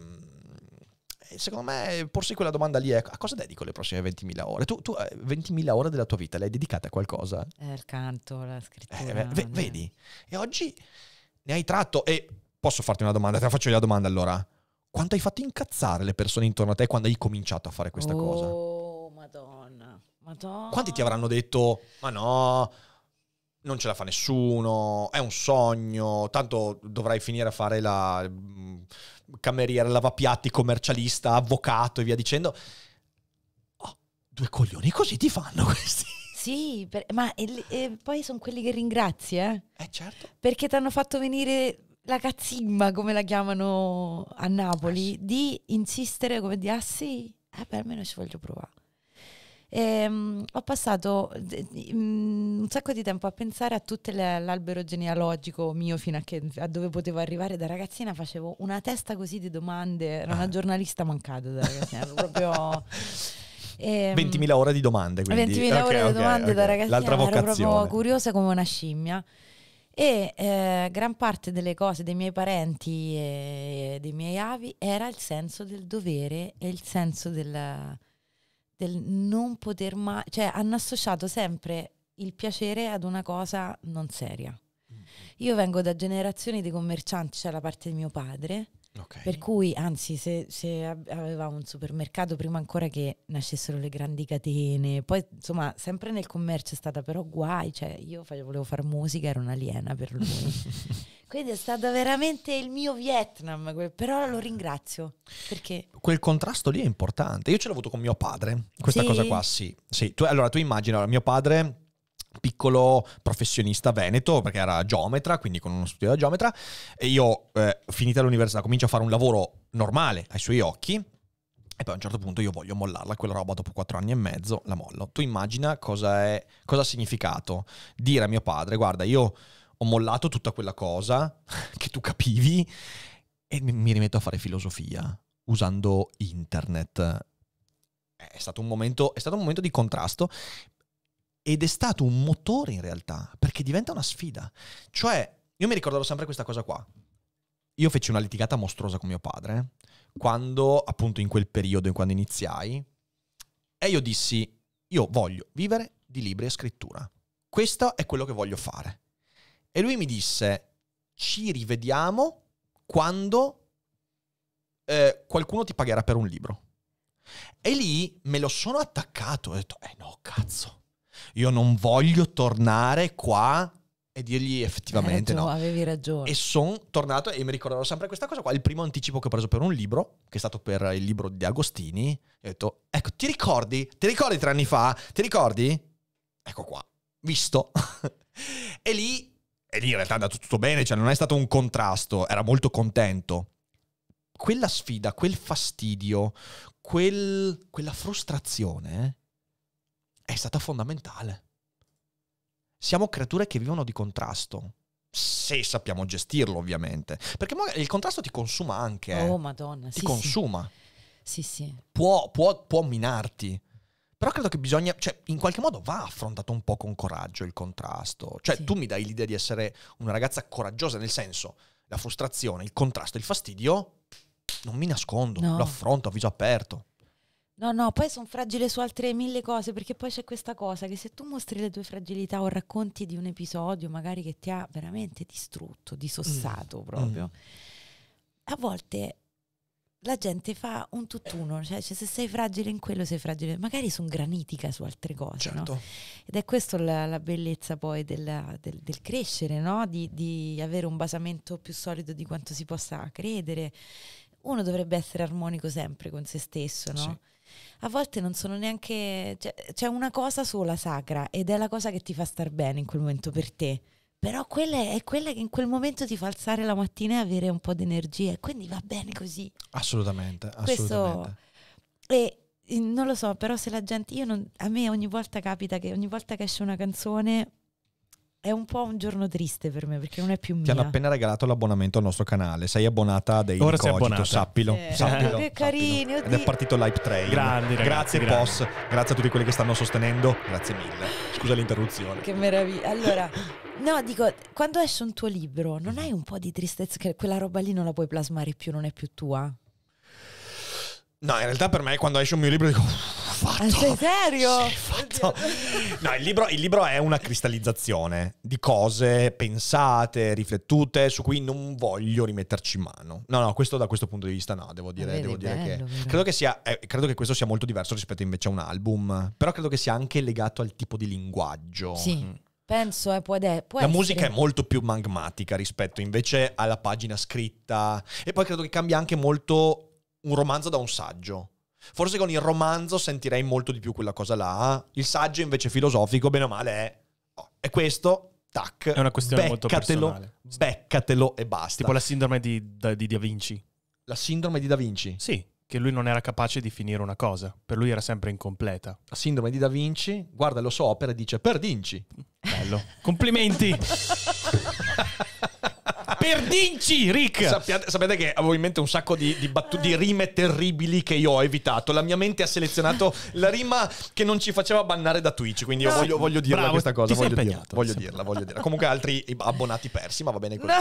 e secondo me, porsi quella domanda lì è a cosa dedico le prossime 20.000 ore? Tu, tu eh, 20.000 ore della tua vita le hai dedicate a qualcosa? Eh, il canto, la scrittura. Eh, no. vedi? E oggi ne hai tratto. E posso farti una domanda? Te la faccio io la domanda allora. Quanto hai fatto incazzare le persone intorno a te quando hai cominciato a fare questa cosa? Oh, madonna. Madonna. Quanti ti avranno detto, ma no, non ce la fa nessuno, è un sogno, tanto dovrai finire a fare la mm, cameriera, lavapiatti, commercialista, avvocato e via dicendo. Oh, due coglioni così ti fanno questi. Sì, per- ma e- e poi sono quelli che ringrazi, eh? Eh certo. Perché ti hanno fatto venire la cazzimma, come la chiamano a Napoli, di insistere come di, ah sì, eh, beh, almeno ci voglio provare. Ehm, ho passato mm, un sacco di tempo a pensare a tutto l'albero genealogico mio fino a, che, a dove potevo arrivare da ragazzina. Facevo una testa così di domande. Era una Ah. giornalista mancata da ragazzina. ero proprio. ehm, 20.000 ore di domande, quindi. 20.000 Ok, ore di ok, domande ok. da ragazzina, L'altra ero proprio vocazione. curiosa come una scimmia. E eh, gran parte delle cose dei miei parenti e dei miei avi era il senso del dovere e il senso del, del non poter mai... Cioè hanno associato sempre il piacere ad una cosa non seria. Io vengo da generazioni di commercianti, cioè la parte di mio padre, Ok. Per cui, anzi, se, se ab- aveva un supermercato prima ancora che nascessero le grandi catene, poi insomma, sempre nel commercio è stata però guai, cioè io volevo fare musica, ero un'aliena per lui. Quindi è stato veramente il mio Vietnam, però lo ringrazio perché Quel contrasto lì è importante. Io ce l'ho avuto con mio padre. Questa Sì? cosa qua, sì. Sì, tu- allora tu immagina, mio padre piccolo professionista veneto perché era geometra quindi con uno studio da geometra e io eh, finita l'università comincio a fare un lavoro normale ai suoi occhi e poi a un certo punto io voglio mollarla quella roba dopo quattro anni e mezzo la mollo tu immagina cosa è cosa ha significato dire a mio padre guarda io ho mollato tutta quella cosa che tu capivi e mi, rimetto a fare filosofia usando internet è stato un momento, stato un momento di contrasto ed è stato un motore in realtà, perché diventa una sfida. Cioè, io mi ricorderò sempre questa cosa qua. Io feci una litigata mostruosa con mio padre, quando, appunto, in quel periodo, quando iniziai, e io dissi, io voglio vivere di libri e scrittura. Questo è quello che voglio fare. E lui mi disse, ci rivediamo quando eh, qualcuno ti pagherà per un libro. E lì me lo sono attaccato. Ho detto, eh no, cazzo. Io non voglio tornare qua e dirgli effettivamente Hai no. ragione, avevi ragione. E sono tornato e mi ricorderò sempre questa cosa qua. Il primo anticipo che ho preso per un libro, che è stato per il libro di Agostini, ho detto, ecco, ti ricordi? Ti ricordi tre anni fa? Ti ricordi? Ecco qua, visto. e lì, e lì in realtà è andato tutto bene, cioè non è stato un contrasto, era molto contento. Quella sfida, quel fastidio, quel- quella frustrazione è stata fondamentale. Siamo creature che vivono di contrasto. Se sappiamo gestirlo, ovviamente. Perché magari il contrasto ti consuma anche. eh. Oh, madonna, ti sì, consuma. Sì, sì. Può, può- può minarti. Però credo che bisogna, cioè, in qualche modo va affrontato un po' con coraggio il contrasto. Cioè, Sì. tu mi dai l'idea di essere una ragazza coraggiosa, nel senso, la frustrazione, il contrasto, il fastidio, non mi nascondo, No. lo affronto a viso aperto. No, no, poi sono fragile su altre mille cose, perché poi c'è questa cosa che se tu mostri le tue fragilità o racconti di un episodio magari che ti ha veramente distrutto, disossato proprio, a volte la gente fa un tutt'uno, cioè, cioè, se sei fragile in quello sei fragile, magari sono granitica su altre cose, no? Certo. Ed è questa la, la bellezza poi della- del, del crescere, no? Di, di avere un basamento più solido di quanto si possa credere. Uno dovrebbe essere armonico sempre con se stesso, no? Sì. A volte non sono neanche... Cioè, c'è una cosa sola sacra ed è la cosa che ti fa star bene in quel momento per te. Però quella è, quella che in quel momento ti fa alzare la mattina e avere un po' di energia. E quindi va bene così. Assolutamente, Questo- assolutamente. E eh, non lo so, però se la gente... Io non- a me ogni volta capita che ogni volta che esce una canzone è un po' un giorno triste per me perché non è più mia. Ti hanno appena regalato l'abbonamento al nostro canale. Sei abbonata a dei Ora sei Cogito, abbonata. sappilo. Eh, sappilo, che carini, sappilo. Ed è partito l'hype train. Grandi, ragazzi, Grazie grandi. POS, grazie a tutti quelli che stanno sostenendo. Grazie mille. Scusa l'interruzione. Che meraviglia. Allora, no, dico, quando esce un tuo libro, non hai un po' di tristezza che quella roba lì non la puoi plasmare più, non è più tua? No, in realtà per me quando esce un mio libro dico "Uff, fatto. Ah, sei serio? Fatto. No, il libro, il libro è una cristallizzazione di cose pensate, riflettute, su cui non voglio rimetterci in mano. No, no, questo da questo punto di vista no, devo dire, vedi, devo dire che... bello, però. Credo che, sia, eh, credo che questo sia molto diverso rispetto invece a un album, però credo che sia anche legato al tipo di linguaggio. Sì, Mm. penso, eh, può, de- può La essere. musica è molto più magmatica rispetto invece alla pagina scritta. E poi credo che cambia anche molto un romanzo da un saggio. Forse con il romanzo sentirei molto di più quella cosa là. Il saggio invece filosofico, bene o male, è, oh, è questo, tac. È una questione molto beccatelo, personale. Beccatelo e basta. Tipo la sindrome di, da, di Da Vinci. La sindrome di Da Vinci. Sì, che lui non era capace di finire una cosa. Per lui era sempre incompleta. La sindrome di Da Vinci guarda le sue opere e dice per Vinci. Bello. Complimenti! per Dinci, Rick! Sappiate, sapete che avevo in mente un sacco di, di, battu- di rime terribili che io ho evitato. La mia mente ha selezionato la rima che non ci faceva bannare da Twitch. Quindi io No. voglio, voglio dirla Bravo, questa cosa. ti sei Voglio, dirla, impegnato, voglio dirla, voglio dirla. Comunque altri abbonati persi, ma va bene così.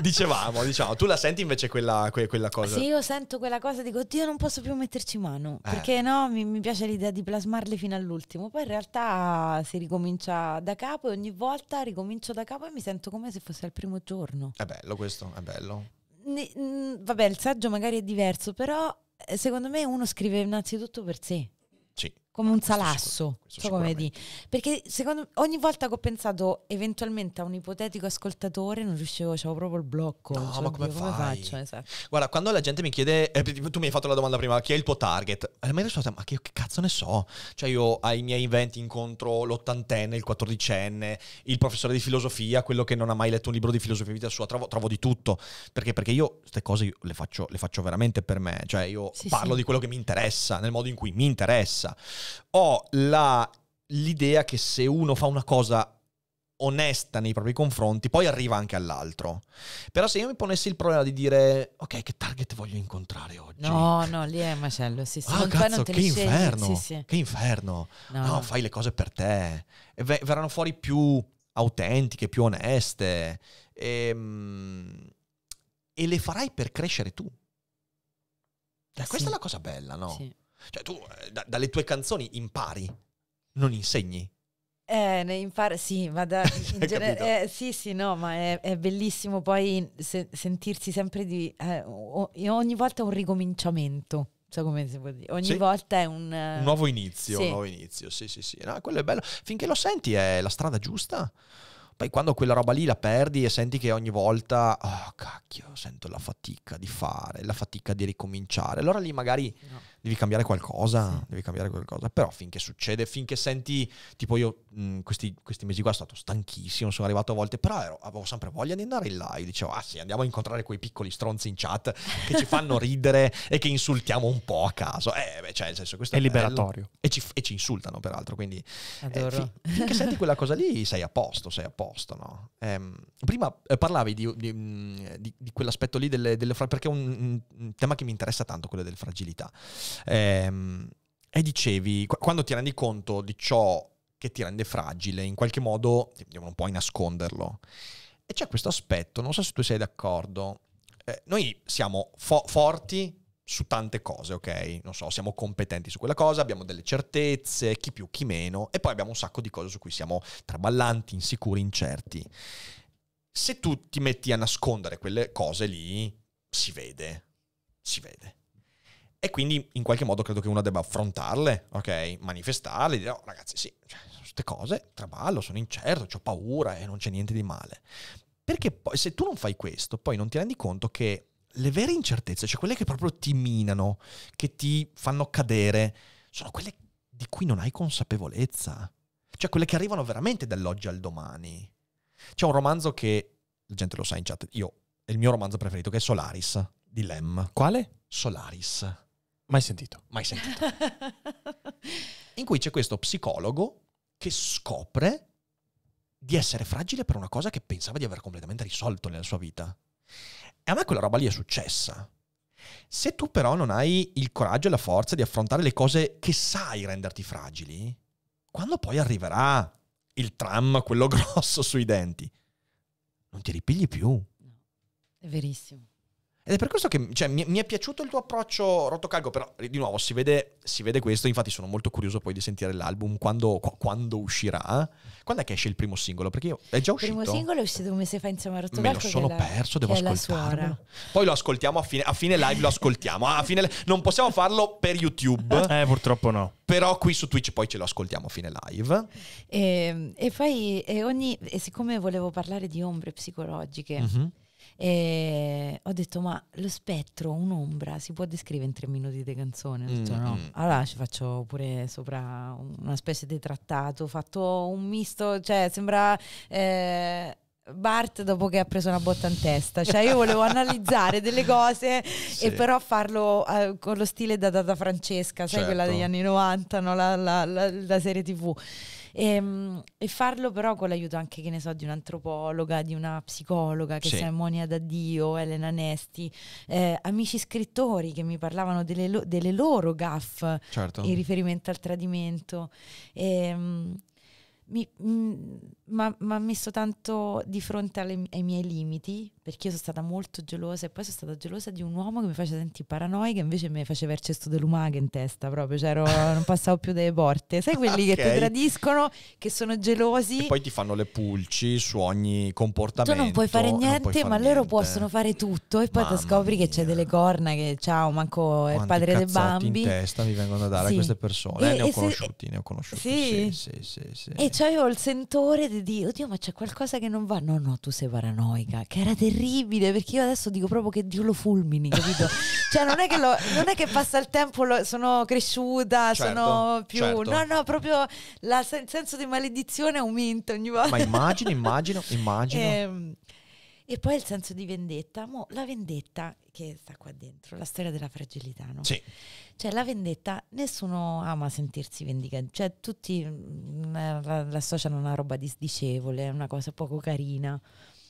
Dicevamo, diciamo. Tu la senti invece quella, que- quella cosa? Sì, io sento quella cosa, dico, Dio, non posso più metterci mano. Eh. Perché no, mi, mi piace l'idea di plasmarle fino all'ultimo. Poi in realtà si ricomincia da capo e ogni volta ricomincio da capo e mi sento come se fosse il primo giorno. È bello questo, è bello. ne- vabbè, il saggio magari è diverso, però eh, secondo me uno scrive innanzitutto per sé, Sì. Come un salasso. so come di. Perché secondo ogni volta che ho pensato eventualmente a un ipotetico ascoltatore non riuscivo, c'avevo proprio il blocco. No, cioè, ma come oddio, fai? faccio? Esatto. Guarda, quando la gente mi chiede, eh, tu mi hai fatto la domanda prima, chi è il tuo target? E la mia risposta è, ma che, che cazzo ne so? Cioè io ai miei eventi incontro l'ottantenne, il quattordicenne, il professore di filosofia, quello che non ha mai letto un libro di filosofia in vita sua, trovo, trovo di tutto. Perché? Perché io queste cose io le, faccio, le faccio veramente per me, cioè io Sì, parlo sì. di quello che mi interessa, nel modo in cui mi interessa. Ho la- l'idea che se uno fa una cosa onesta nei propri confronti, poi arriva anche all'altro. Però se io mi ponessi il problema di dire, ok, che target voglio incontrare oggi? No, no, lì è macello. Sì, sì. Ah, non, cazzo, che inferno, Sì, sì. che inferno. No, No, fai le cose per te. E ve- verranno fuori più autentiche, più oneste. Ehm, E, le farai per crescere tu. Cioè, questa Sì. è la cosa bella, no? Sì. Cioè, tu eh, da- dalle tue canzoni impari, non insegni. Eh, ne impara, sì, ma da, in Hai gene- capito? eh, sì, sì, no, ma è, è bellissimo poi se- sentirsi sempre di, eh, ogni volta è un ricominciamento, so come si può dire, ogni Sì. volta è un... eh, Un nuovo inizio, sì. un nuovo inizio, sì, sì, sì. No, quello è bello. Finché lo senti è la strada giusta. Poi quando quella roba lì la perdi e senti che ogni volta, oh cacchio, sento la fatica di fare, la fatica di ricominciare. Allora lì magari no. Devi cambiare qualcosa, Sì. devi cambiare qualcosa. Però finché succede, finché senti, tipo io mh, questi, questi mesi qua sono stato stanchissimo, sono arrivato a volte, però ero- avevo sempre voglia di andare in live. Dicevo, ah sì, andiamo a incontrare quei piccoli stronzi in chat che ci fanno ridere e che insultiamo un po' a caso. Eh, beh, cioè, nel senso, questo È è, liberatorio. E ci, e ci insultano, peraltro. Quindi, eh, Adoro. fi- finché senti quella cosa lì, sei a posto, sei a posto, no? Ehm, prima eh, parlavi di, di, di- di quell'aspetto lì delle, delle fra- perché è un, un tema che mi interessa tanto, quello delle fragilità. Ehm, e dicevi, qu- quando ti rendi conto di ciò che ti rende fragile, in qualche modo non puoi nasconderlo. E c'è questo aspetto, non so se tu sei d'accordo. Eh, noi siamo fo- forti su tante cose, ok? Non so, siamo competenti su quella cosa, abbiamo delle certezze, chi più, chi meno, e poi abbiamo un sacco di cose su cui siamo traballanti, insicuri, incerti. Se tu ti metti a nascondere quelle cose lì, si vede, si vede. E quindi in qualche modo credo che uno debba affrontarle, ok? Manifestarle, dire, oh, ragazzi, sì, cioè, queste cose, traballo, sono incerto, ho paura e non c'è niente di male. Perché poi se tu non fai questo, poi non ti rendi conto che le vere incertezze, cioè quelle che proprio ti minano, che ti fanno cadere, sono quelle di cui non hai consapevolezza. Cioè quelle che arrivano veramente dall'oggi al domani. C'è un romanzo che, la gente lo sa in chat, io, è il mio romanzo preferito, che è Solaris, di Lem. Quale? Solaris, Mai sentito. mai sentito. in cui c'è questo psicologo che scopre di essere fragile per una cosa che pensava di aver completamente risolto nella sua vita. E a me quella roba lì è successa. Se tu però non hai il coraggio e la forza di affrontare le cose che sai renderti fragili, quando poi arriverà il tram, quello grosso sui denti, non ti ripigli più. È verissimo. Ed è per questo che cioè, mi, mi è piaciuto il tuo approccio rotocalco, però di nuovo si vede, si vede questo, infatti sono molto curioso poi di sentire l'album quando, qu- quando uscirà. Quando è che esce il primo singolo? Perché io è già Il uscito. primo singolo è uscito un mese fa insieme a Me Rottocalco. lo sono la- perso, devo suora. Poi lo ascoltiamo a fine, a fine live, lo ascoltiamo. Ah, a fine, non possiamo farlo per YouTube, Eh, purtroppo no. però qui su Twitch poi ce lo ascoltiamo a fine live. E, e poi e ogni, e siccome volevo parlare di ombre psicologiche, Mhm. E ho detto: Ma lo spettro, un'ombra, si può descrivere in tre minuti di canzone? Ho detto, Mm, no. mm. Allora ci faccio pure sopra una specie di trattato. Ho fatto un misto, cioè sembra. eh, Bart dopo che ha preso una botta in testa, cioè io volevo analizzare delle cose Sì. e però farlo eh, con lo stile da Data Francesca, sai Certo. quella degli anni 90, no? la, la- la- la serie tv. E, e farlo però con l'aiuto anche, che ne so, di un'antropologa, di una psicologa, che Sì. sia Monia Daddio, Elena Nesti, eh, amici scrittori che mi parlavano delle, lo- delle loro gaff Certo. in riferimento al tradimento. E, mm, mi ha messo tanto di fronte alle, ai miei limiti, perché io sono stata molto gelosa e poi sono stata gelosa di un uomo che mi faceva sentire paranoica, invece mi faceva il cesto dell'umaga in testa proprio, cioè ero, non passavo più delle porte. Sai quelli okay. che ti tradiscono, che sono gelosi? E poi ti fanno le pulci su ogni comportamento. Tu non puoi fare niente, puoi fare ma niente. loro possono fare tutto e poi Mamma ti scopri che c'è mia. delle corna, che ciao, manco è il padre dei bambi. in testa mi vengono da dare Sì. a queste persone. E- Eh, ne ho conosciuti, ne ho conosciuti. Sì? Sì, sì, sì. sì. E c'avevo il sentore di dire, oddio, ma c'è qualcosa che non va. No, no, tu sei paranoica. Che era terribile, perché io adesso dico proprio che Dio lo fulmini, capito? cioè, non è che, lo- non è che passa il tempo, lo- sono cresciuta, Certo, sono più... certo. No, no, proprio la- il senso di maledizione aumenta ogni volta. Ma immagino, immagino, immagino. Ehm, E poi il senso di vendetta. Mo, la vendetta che sta qua dentro, la storia della fragilità, no? Sì, Cioè, la vendetta, nessuno ama sentirsi vendicato. Cioè, tutti mm, la, la associano a una roba disdicevole, una cosa poco carina.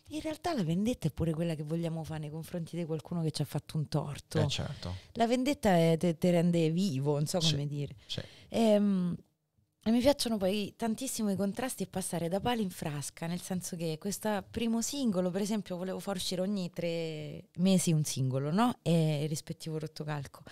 In realtà la vendetta è pure quella che vogliamo fare nei confronti di qualcuno che ci ha fatto un torto. eh, certo. La vendetta è- te, te rende vivo, non so Sì. come dire. Sì. Ehm, E, mi piacciono poi tantissimo i contrasti e passare da pali in frasca, nel senso che questo primo singolo, per esempio, volevo far uscire ogni tre mesi un singolo, no? E il rispettivo rotocalco.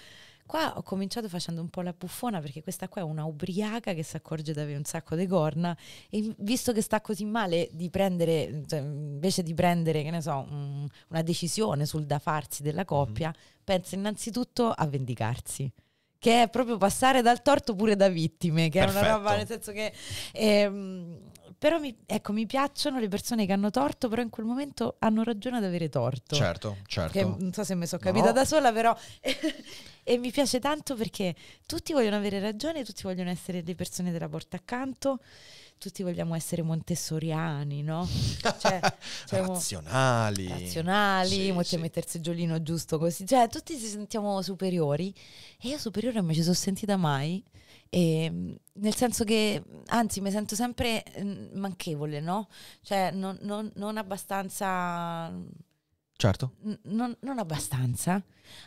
Qua ho cominciato facendo un po' la buffona perché questa qua è una ubriaca che si accorge di avere un sacco di corna e visto che sta così male di prendere, cioè, invece di prendere, che ne so, un- una decisione sul da farsi della coppia, pensa innanzitutto a vendicarsi. Che è proprio passare dal torto pure da vittime, che è una Perfetto. roba nel senso che... ehm, però mi, ecco, mi piacciono le persone che hanno torto, però in quel momento hanno ragione ad avere torto. Certo, certo. Che non so se mi sono capita No. da sola, però. e mi piace tanto perché tutti vogliono avere ragione, tutti vogliono essere le persone della porta accanto, tutti vogliamo essere montessoriani, no? Cioè, cioè, razionali. razionali, Sì, sì. mettersi il giolino giusto così, cioè tutti ci sentiamo superiori e io superiore non mi ci sono sentita mai. E, mh, nel senso che anzi mi sento sempre mm, manchevole, no? Cioè non, non- non abbastanza Certo. Non, non abbastanza,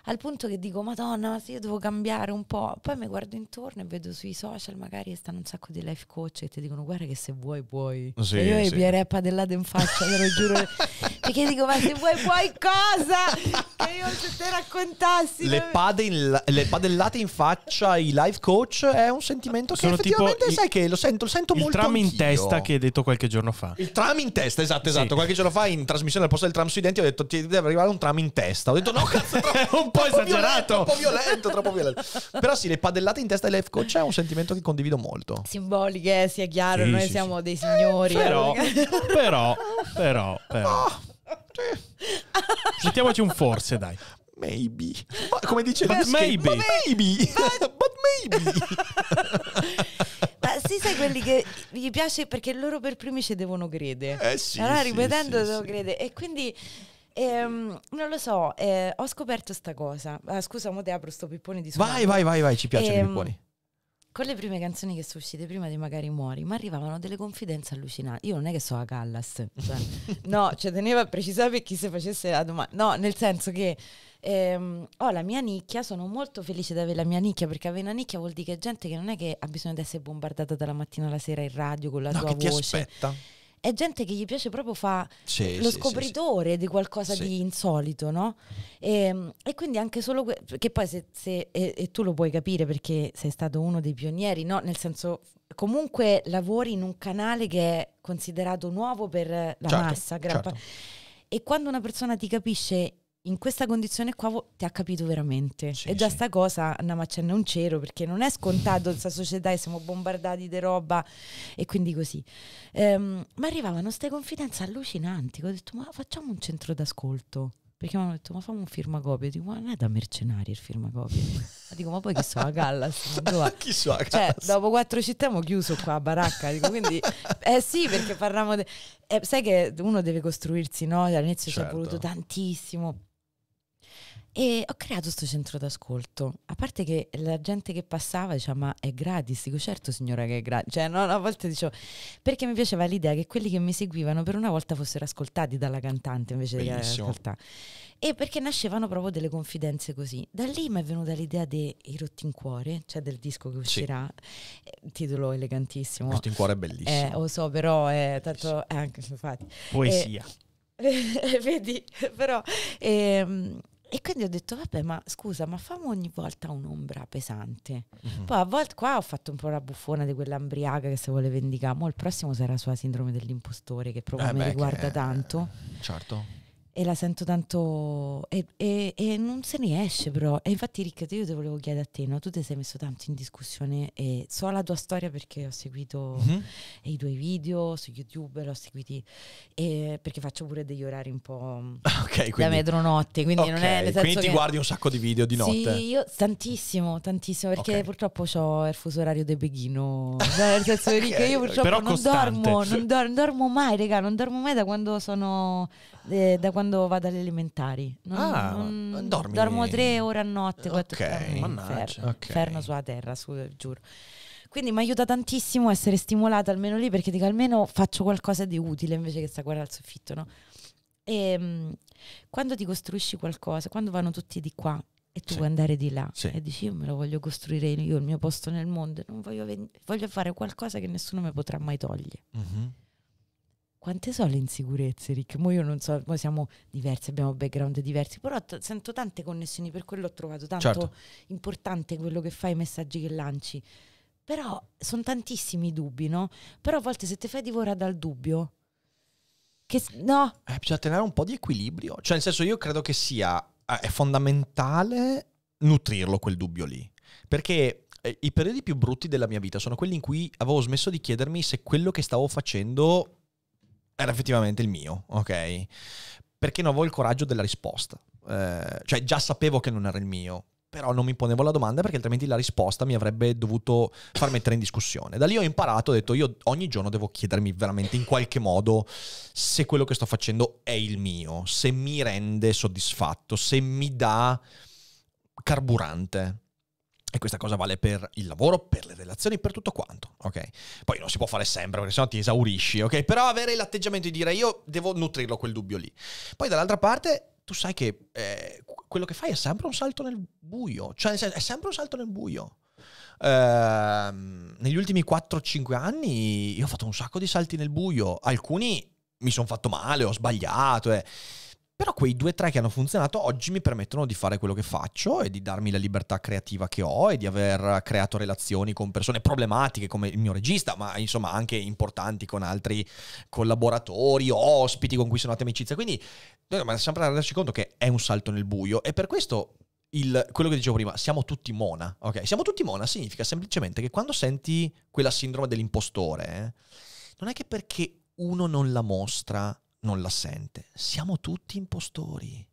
al punto che dico, Madonna, ma se io devo cambiare un po'. Poi mi guardo intorno e vedo sui social magari stanno un sacco di life coach che ti dicono, guarda che se vuoi puoi. Sì, e io sì. mi viene padellate in faccia, te lo giuro. Perché dico, ma se vuoi puoi cosa? Che io se te raccontassi... Le, come- pade in- le padellate in faccia ai life coach è un sentimento che Sono tipo effettivamente sai che lo sento, lo sento Il molto tram in anch'io. testa che hai detto qualche giorno fa. Il tram in testa, esatto, esatto. Sì. Qualche giorno fa in trasmissione al posto del tram sui denti ho detto ti deve arrivare un tram in testa. Ho detto no, cazzo, un po' esagerato. troppo violento, troppo violento. Però sì, le padellate in testa ai life coach è un sentimento che condivido molto. Simboliche, sia chiaro, Sì, noi sì, siamo dei signori. Però, eh. però, però, però. Sì, Mettiamoci un forse, dai. maybe. Ma come dice But maybe. But maybe. But maybe. Ma sì, sai quelli che gli piace perché loro per primi ci devono credere. Eh sì, allora sì, ripetendo sì, devo sì. credere. E quindi ehm, non lo so, eh, ho scoperto sta cosa. Ah, scusa, mo te apro sto pippone di suono. Vai, vai, vai, vai, ci piacciono i Ehm, pipponi. Con le prime canzoni che sono uscite prima di Magari Muori, mi arrivavano delle confidenze allucinanti. Io non è che so a Callas, cioè, no, cioè teneva a precisare per chi si facesse la domanda. No, nel senso che ehm, ho la mia nicchia, sono molto felice di avere la mia nicchia perché avere una nicchia vuol dire che è gente che non è che ha bisogno di essere bombardata dalla mattina alla sera in radio con la No, tua che ti voce. aspetta. È gente che gli piace proprio fare Sì, lo sì, sì, scopritore di qualcosa Sì. di insolito, no? E, e quindi anche solo que- che poi se, se- e, e tu lo puoi capire perché sei stato uno dei pionieri, no? Nel senso comunque lavori in un canale che è considerato nuovo per la Certo, massa, certo. e quando una persona ti capisce in questa condizione qua ti ha capito veramente. Sì, e già sì. sta cosa andiamo a accendere un cero perché non è scontato questa società e siamo bombardati di roba e quindi così. Ehm, ma arrivavano queste confidenze allucinanti. Ho detto, ma facciamo un centro d'ascolto. Perché mi hanno detto, ma fammi un firmacopie. Dico, ma non è da mercenari il firmacopie. ma dico, ma poi che so, a Gallas? Chi so, Cioè, cazzo. dopo quattro città abbiamo chiuso qua a baracca. Dico, quindi, eh sì, perché parliamo. de- eh, sai che uno deve costruirsi, no? All'inizio ci è Certo. voluto tantissimo. E ho creato questo centro d'ascolto. A parte che la gente che passava diceva: Ma è gratis? Dico, certo, signora, che è gratis. Cioè, no, a volte dicevo perché mi piaceva l'idea che quelli che mi seguivano per una volta fossero ascoltati dalla cantante invece di Bellissimo. ascoltare. E perché nascevano proprio delle confidenze così. Da lì mi è venuta l'idea dei rotti in cuore, cioè del disco che uscirà. Eh, Titolo elegantissimo. Rotto in cuore è Eh, bellissimo. lo so, però è tanto. eh, anche infatti. Poesia. Vedi, però. ehm, e quindi ho detto, vabbè, ma scusa, ma famo ogni volta un'ombra pesante. Mhm. Poi a volte qua ho fatto un po' la buffona di quella ambriaca che si vuole vendicare. Mo il prossimo sarà sulla sindrome dell'impostore, che proprio Eh mi beh, riguarda tanto. Certo. E la sento tanto. E, e- e non se ne esce, però. E infatti, Ricca, io ti volevo chiedere a te, no? Tu ti sei messo tanto in discussione e so la tua storia perché ho seguito Mhm. i tuoi video su YouTube, l'ho seguiti e perché faccio pure degli orari un po' Ok, da quindi... metronotte, quindi non è nel senso quindi ti che- guardi un sacco di video di notte. Sì, io tantissimo, tantissimo, perché Ok. purtroppo ho il fuso orario de Pechino. Cioè, nel senso Ok, che io purtroppo Però non dormo, non, dor- non dormo mai, raga, non dormo mai da quando sono eh, da quando vado alle elementari. Non, Ah, non- dormi? Dormo tre ore a notte, quattro ore. mannaggia. Inferno, Ok. inferno sulla terra, su, giuro. Quindi mi aiuta tantissimo essere stimolata almeno lì perché dico almeno faccio qualcosa di utile invece che sta a guardare al soffitto, no? E mm, quando ti costruisci qualcosa, quando vanno tutti di qua e tu Sì. vuoi andare di là Sì. e dici io me lo voglio costruire io, il mio posto nel mondo, non voglio, voglio fare qualcosa che nessuno mi potrà mai togliere. Mhm. Quante sono le insicurezze, Rick? Mo io non so, noi siamo diversi, abbiamo background diversi, però t- sento tante connessioni, per quello ho trovato tanto Certo. importante quello che fai, i messaggi che lanci. Però sono tantissimi i dubbi, no? Però a volte se ti fai divorare dal dubbio, che no, Eh, bisogna tenere un po' di equilibrio. Cioè, nel senso, io credo che sia eh, è fondamentale nutrirlo quel dubbio lì. Perché eh, i periodi più brutti della mia vita sono quelli in cui avevo smesso di chiedermi se quello che stavo facendo era effettivamente il mio, ok? Perché non avevo il coraggio della risposta. Eh, cioè, già sapevo che non era il mio. Però non mi ponevo la domanda perché altrimenti la risposta mi avrebbe dovuto far mettere in discussione. Da lì ho imparato, ho detto io ogni giorno devo chiedermi veramente in qualche modo se quello che sto facendo è il mio, se mi rende soddisfatto, se mi dà carburante. E questa cosa vale per il lavoro, per le relazioni, per tutto quanto, ok? Poi non si può fare sempre perché sennò ti esaurisci, ok? Però avere l'atteggiamento di dire io devo nutrirlo quel dubbio lì. Poi dall'altra parte tu sai che eh, quello che fai è sempre un salto nel buio, cioè è sempre un salto nel buio. Ehm, negli ultimi 4-5 anni io ho fatto un sacco di salti nel buio, alcuni mi sono fatto male, ho sbagliato, eh. Però quei due o tre che hanno funzionato oggi mi permettono di fare quello che faccio e di darmi la libertà creativa che ho e di aver creato relazioni con persone problematiche come il mio regista, ma insomma anche importanti con altri collaboratori, ospiti con cui sono nate amicizie. Quindi dobbiamo sempre renderci conto che è un salto nel buio e per questo il- quello che dicevo prima, siamo tutti mona, ok? Siamo tutti mona significa semplicemente che quando senti quella sindrome dell'impostore, eh, non è che perché uno non la mostra non la sente. Siamo tutti impostori.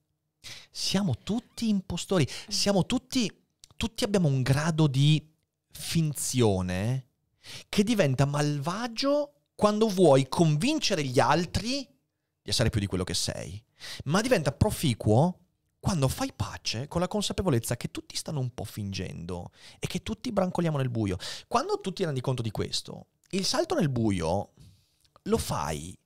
Siamo tutti impostori. Siamo tutti, tutti abbiamo un grado di finzione che diventa malvagio quando vuoi convincere gli altri di essere più di quello che sei, ma diventa proficuo quando fai pace con la consapevolezza che tutti stanno un po' fingendo e che tutti brancoliamo nel buio. Quando tu ti rendi conto di questo, il salto nel buio lo fai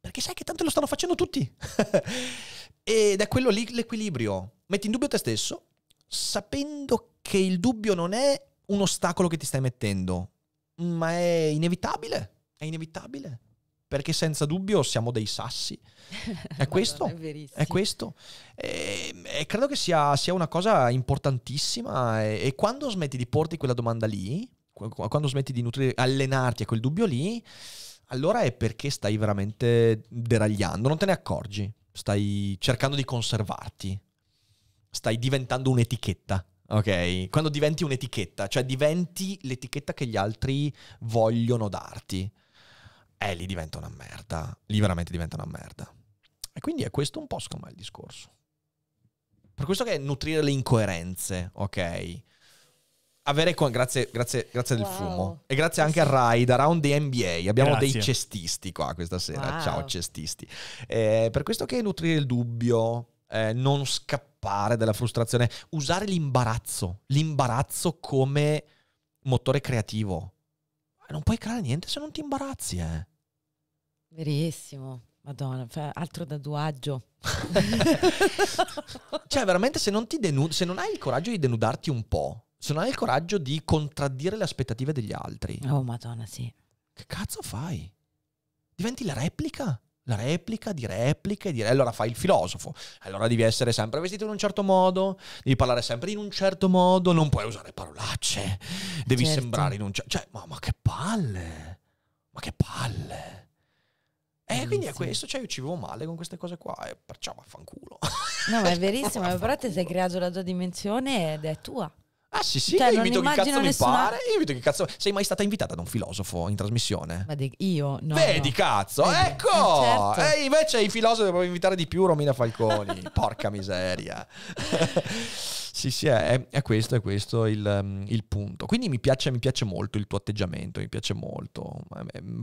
perché sai che tanto lo stanno facendo tutti. Ed è quello lì l'equilibrio. Metti in dubbio te stesso, sapendo che il dubbio non è un ostacolo che ti stai mettendo, ma è inevitabile. È inevitabile. Perché senza dubbio siamo dei sassi. È questo? Madonna, è. È questo. E, e credo che sia, sia una cosa importantissima. E, e quando smetti di porti quella domanda lì, qu- quando smetti di nutrire, allenarti a quel dubbio lì, allora è perché stai veramente deragliando. Non te ne accorgi. Stai cercando di conservarti. Stai diventando un'etichetta. Ok? Quando diventi un'etichetta, cioè diventi l'etichetta che gli altri vogliono darti. Eh, lì diventa una merda. Lì veramente diventa una merda. E quindi è questo un po' secondo me il discorso. Per questo che è nutrire le incoerenze, ok? Avere co- grazie, grazie, grazie del Wow. fumo. E grazie anche a Ride, Around the NBA. Abbiamo Grazie. dei cestisti qua questa sera. Wow. Ciao cestisti. Eh, per questo che nutrire il dubbio, eh, non scappare dalla frustrazione, usare l'imbarazzo, l'imbarazzo come motore creativo. Non puoi creare niente se non ti imbarazzi, eh. Verissimo. Madonna, altro tatuaggio. Cioè, veramente, se non, ti denu- se non hai il coraggio di denudarti un po', se non hai il coraggio di contraddire le aspettative degli altri, Oh, madonna, sì. che cazzo fai? Diventi la replica? La replica di repliche, di... allora fai il filosofo. Allora devi essere sempre vestito in un certo modo, devi parlare sempre in un certo modo, non puoi usare parolacce, devi Certo. sembrare in un certo... Cioè, ma, ma che palle! Ma che palle! E quindi è questo, cioè io ci vivo male con queste cose qua e perciò vaffanculo. No, ma è verissimo, però te sei creato la tua dimensione ed è tua. Ah sì sì, Cioè, io invito chi cazzo mi nessuna- pare, io invito chi cazzo... Sei mai stata invitata da un filosofo in trasmissione? Ma di- io no. Vedi no. cazzo, Vedi, ecco! eh, certo. E invece i filosofi devono invitare di più Romina Falconi. Porca miseria. sì, sì, è, è questo, è questo il, um, il punto. Quindi mi piace, mi piace molto il tuo atteggiamento, mi piace molto.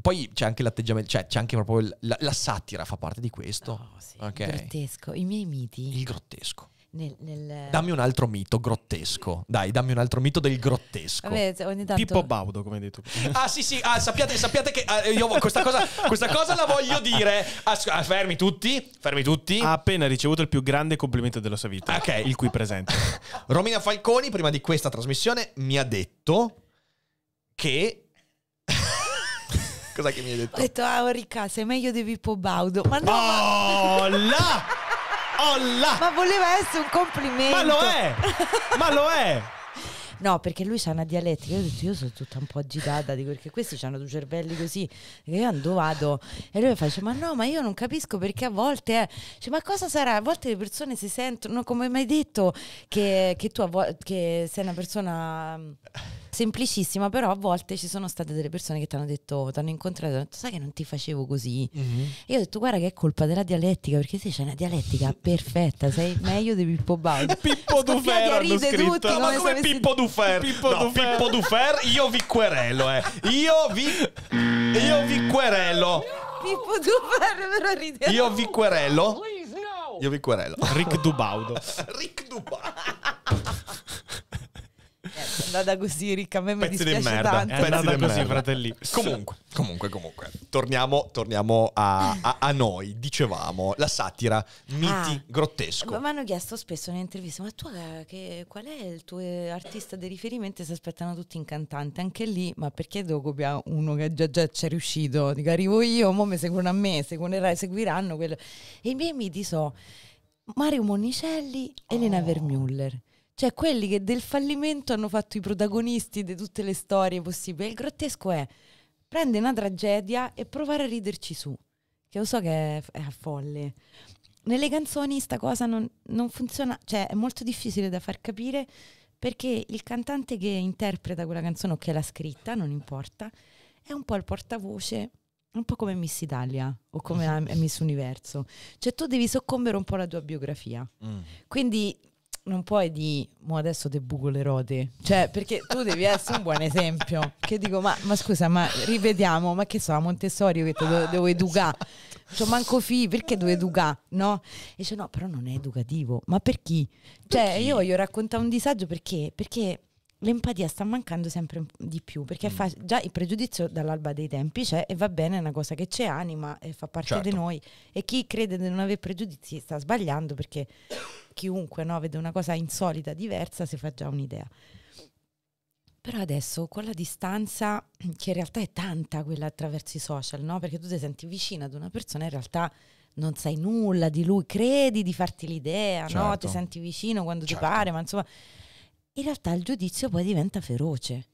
Poi c'è anche l'atteggiamento, cioè c'è anche proprio il- la, la satira fa parte di questo. Oh, sì, Ok. Grottesco. I miei miti. Il grottesco. Nel, nel- Dammi un altro mito grottesco. Dai, dammi un altro mito del grottesco. Vabbè, ogni tanto... Pippo Baudo, come hai detto. Ah sì sì, ah, sappiate, sappiate che ah, io questa cosa, questa cosa la voglio dire. Ah, sc- ah, fermi tutti, fermi tutti. Ha appena ricevuto il più grande complimento della sua vita. Ok. Il qui presente. Romina Falconi, prima di questa trasmissione, mi ha detto che... Cos'è che mi hai detto? Ho detto, ah, Orica, sei meglio di Pippo Baudo. Ma no, ma, Oh là! Là! ma voleva essere un complimento. Ma lo è! Ma lo è! No, perché lui c'ha una dialettica. Io ho detto, io sono tutta un po' agitata, dico, perché questi hanno due cervelli così. Che io ando vado. E lui mi dice, ma no, ma io non capisco perché a volte... È... Dice, ma cosa sarà? A volte le persone si sentono, come mi hai detto, che, che tu vo- che sei una persona semplicissima, però a volte ci sono state delle persone che ti hanno detto, ti hanno incontrato e hanno detto, sai che non ti facevo così. Mhm. E io ho detto, guarda che è colpa della dialettica, perché se c'è una dialettica perfetta, sei meglio di Pippo Baudo. Pippo Dufer ride scritto. tutti, No, come ma come avessi- Pippo Dufer? Pippo no, Dufer. Pippo Dufer, io vi querelo, eh. Io vi... Io vi querelo. Pippo Dufer, però ride. Io vi querelo. Io vi querelo. Rick Dubaudo. Rick Duba. È andata così, ricca, a me mi Pezzi di dispiace merda. tanto. È Pezzi andata di così, merda. fratelli. Comunque, comunque, comunque. Torniamo, torniamo a, a- a noi. Dicevamo, la satira, miti, Ah. grottesco. Mi hanno chiesto spesso in intervista, ma tu eh, che- qual è il tuo eh, artista di riferimento? Si aspettano tutti in cantante, anche lì, ma perché devo copiare uno che già, già c'è riuscito? Dico, arrivo io, mo mi seguono a me, seguiranno, seguiranno quello. E i miei miti sono Mario Monicelli e Elena Oh. Cioè quelli che del fallimento hanno fatto i protagonisti di tutte le storie possibili. Il grottesco è prendere una tragedia e provare a riderci su. Che lo so che è, è folle. Nelle canzoni sta cosa non, non funziona, cioè è molto difficile da far capire perché il cantante che interpreta quella canzone o che l'ha scritta, non importa, è un po' il portavoce, un po' come Miss Italia o come Miss Universo. Cioè tu devi soccombere un po' alla tua biografia. Mm. Quindi non puoi di mo adesso te buco le rote. Cioè, perché tu devi essere un buon esempio. Che dico, ma, ma scusa, ma ripetiamo, ma che so, a Montessori che te devo, devo educare. Cioè, manco fi, perché devo educare? No? E dice, no, però non è educativo. Ma per chi? Cioè, chi? io voglio raccontare un disagio perché? Perché l'empatia sta mancando sempre di più. Perché Mm. fa- già il pregiudizio dall'alba dei tempi c'è e va bene, è una cosa che c'è anima e fa parte Certo. di noi. E chi crede di non avere pregiudizi sta sbagliando perché chiunque no, vede una cosa insolita, diversa, si fa già un'idea. Però adesso con la distanza, che in realtà è tanta quella attraverso i social, no? Perché tu ti senti vicina ad una persona e in realtà non sai nulla di lui, credi di farti l'idea, no? Certo. Ti senti vicino quando Certo. ti pare, ma insomma, in realtà il giudizio poi diventa feroce.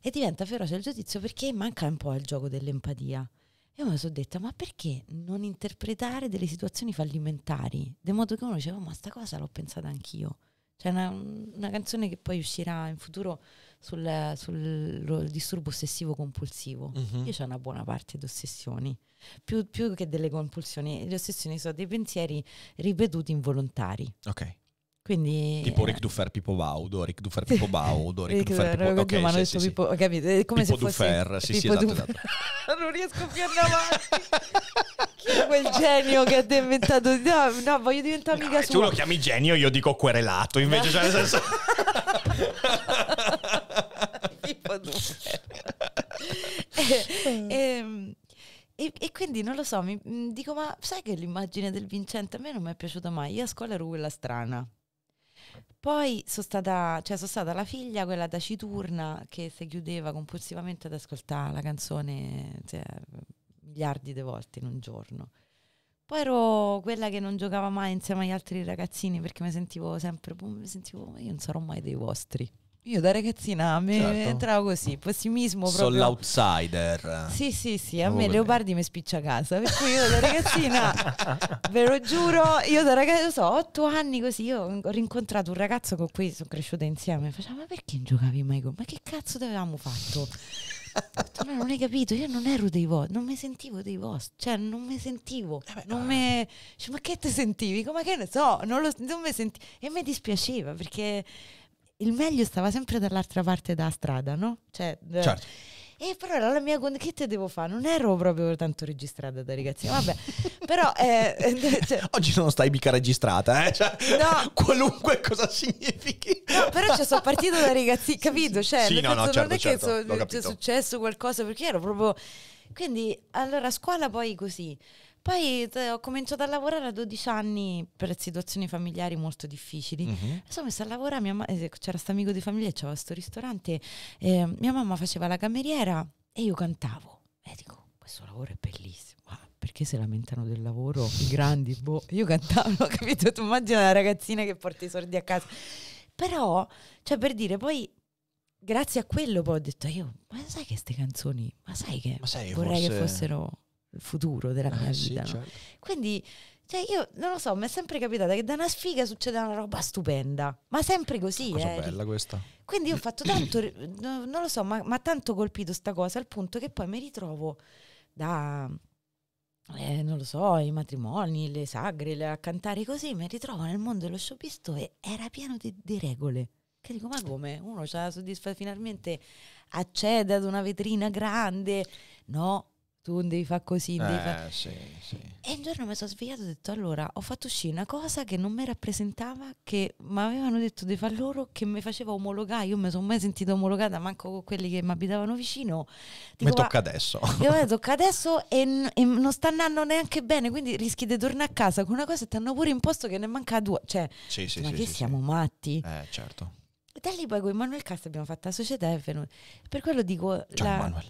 E diventa feroce il giudizio perché manca un po' il gioco dell'empatia. Io mi sono detta, ma perché non interpretare delle situazioni fallimentari? De modo che uno diceva, ma sta cosa l'ho pensata anch'io. C'è una, una canzone che poi uscirà in futuro sul, sul disturbo ossessivo compulsivo. Mhm. Io ho una buona parte di ossessioni, più, più che delle compulsioni. Le ossessioni sono dei pensieri ripetuti involontari. Ok. Quindi Tipo Rick Duffer Pippo Baudo, Rick Duffer Pippo Baudo, Rick Rick Duffer Pippo oddio, mi hanno Ok, detto sì, sì, sì. Pippo, ho capito, è come Pippo se fosse Duffer, sì, sì, Pippo esatto, Duffer. esatto. non riesco più ad andare avanti. Chi è quel genio che ha inventato? No, no voglio diventare No, amica e tu sua. lo chiami genio, io dico querelato, invece cioè nel senso... Pippo Duffer. e, ehm, e- e quindi non lo so, mi, dico, ma sai che l'immagine del vincente a me non mi è piaciuta mai? Io a scuola ero quella strana. Poi sono stata, cioè sono stata la figlia, quella taciturna, che si chiudeva compulsivamente ad ascoltare la canzone cioè, miliardi di volte in un giorno. Poi ero quella che non giocava mai insieme agli altri ragazzini perché mi sentivo sempre, boh, mi sentivo, io non sarò mai dei vostri. Io da ragazzina mi Certo. entravo così, pessimismo Sono proprio. l'outsider. Sì, sì, sì, a Oh, me bene. Leopardi mi spiccia a casa, per cui io da ragazzina, ve lo giuro, io da ragazzina, so, otto anni così, io ho rincontrato un ragazzo con cui sono cresciuta insieme, faceva, ma perché non giocavi mai con Ma che cazzo ti avevamo fatto? No, non hai capito, io non ero dei vostri, non mi sentivo dei vostri, cioè non mi sentivo, non me... Dice, ma che te sentivi? Come che ne so, non, lo, non mi sentivo, e mi dispiaceva perché il meglio stava sempre dall'altra parte della strada, no? Cioè, eh, Certo. e però era la mia che te devo fare? Non ero proprio tanto registrata da ragazzina, vabbè, però eh, eh, cioè, Oggi non stai mica registrata, eh? Cioè, No. qualunque cosa significhi. no, però ci sono partito da ragazzina, capito? Cioè, Sì, no, no, certo, non è certo, che so- l'ho c'è capito. successo qualcosa perché ero proprio quindi allora a scuola poi così. Poi eh, ho cominciato a lavorare a 12 anni per situazioni familiari molto difficili. Mhm. Mi sono messa a lavorare, mia ma- eh, c'era questo amico di famiglia, c'era questo ristorante, eh, mia mamma faceva la cameriera e io cantavo. E dico, questo lavoro è bellissimo. Ah, perché si lamentano del lavoro i grandi? Boh, io cantavo, capito? Tu immagina la ragazzina che porta i soldi a casa. Però, cioè per dire, poi grazie a quello poi ho detto io, ma sai che queste canzoni, ma sai che Ma sai, vorrei che forse- fossero il futuro della mia Eh, vita, sì, no? certo. Quindi, cioè io non lo so, mi è sempre capitata che da una sfiga succede una roba stupenda, ma sempre così. Cosa eh. bella questa. Quindi io ho fatto tanto, no- non lo so, ma ma tanto colpito sta cosa al punto che poi mi ritrovo da, eh, non lo so, i matrimoni, le sagre, le- a cantare così, mi ritrovo nel mondo dello showbiz dove era pieno di, di regole. Che dico, ma come? Uno c'ha la soddisfazione, finalmente accede ad una vetrina grande. No, tu non devi fare così, devi. Eh, sì, sì. E un giorno mi sono svegliato e ho detto allora ho fatto uscire una cosa che non mi rappresentava, che mi avevano detto di far loro, che mi faceva omologare, io mi sono mai sentita omologata manco con quelli che mi abitavano vicino. Mi tocca "Ma- adesso. Mi tocca adesso e, e non sta andando neanche bene, quindi rischi di tornare a casa con una cosa e ti hanno pure imposto che ne manca due. Cioè, Sì, sì, ma sì, che siamo matti? Eh, certo. E da lì poi con Emanuele Cast abbiamo fatto la società e è venuto. Per quello dico... Ciao, la- Manuel.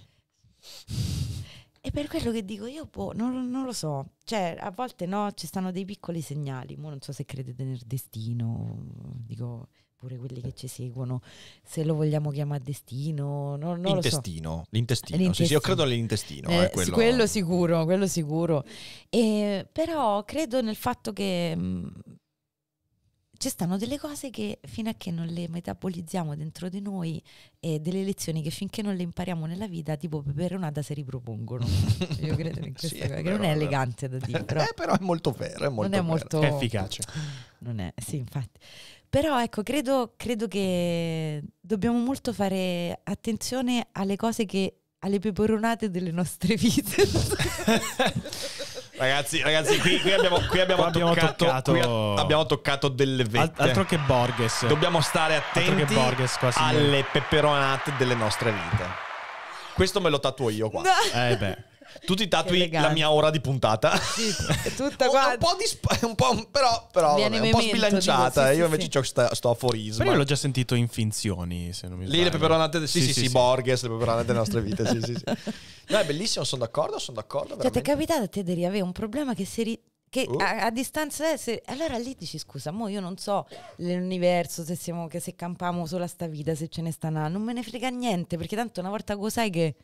E per quello che dico io, boh, non, non lo so. Cioè, a volte no, ci stanno dei piccoli segnali. Mo non so se credete nel destino, dico pure quelli che ci seguono, se lo vogliamo chiamare destino, non, non lo so. L'intestino. L'intestino. Sì, L'intestino. sì, io credo all'intestino. Eh, eh, quello... quello sicuro, quello sicuro. E, però credo nel fatto che mh, ci stanno delle cose che fino a che non le metabolizziamo dentro di noi e delle lezioni che finché non le impariamo nella vita, tipo peperonata si ripropongono. Io credo in questa Sì, cosa, che non vero, è elegante da dire, però Eh, però è molto vero, è molto non è molto... È efficace. Non è, sì, infatti. Però ecco, credo, credo che dobbiamo molto fare attenzione alle cose che alle peperonate delle nostre vite. Ragazzi, ragazzi, qui, qui abbiamo, qui abbiamo Qua abbiamo toccato, toccato- abbiamo toccato delle vette. altro che Borges. Dobbiamo stare Altro attenti che Borges qua, alle peperonate delle nostre vite. Questo me lo tatuo io qua. Eh beh. Tu ti tatui la mia ora di puntata. Sì, è tutta Un- qua. un po' di sp- un po', però, però vabbè, un po' sbilanciata. dico, sì, io sì, invece sì. ho sta, sto aforisma. Però io l'ho già sentito in finzioni, se non mi Lì le peperonate, sì, sì, sì, Borges, le peperonate delle nostre vite. Sì, sì, sì. No, è bellissimo, sono d'accordo, sono d'accordo. Cioè, ti è capitato a te di riavere un problema che ri- che Oh. a, a distanza eh, se- allora lì dici scusa mo io non so l'universo se siamo che se campiamo solo a sta vita se ce ne sta una non me ne frega niente perché tanto una volta che lo sai che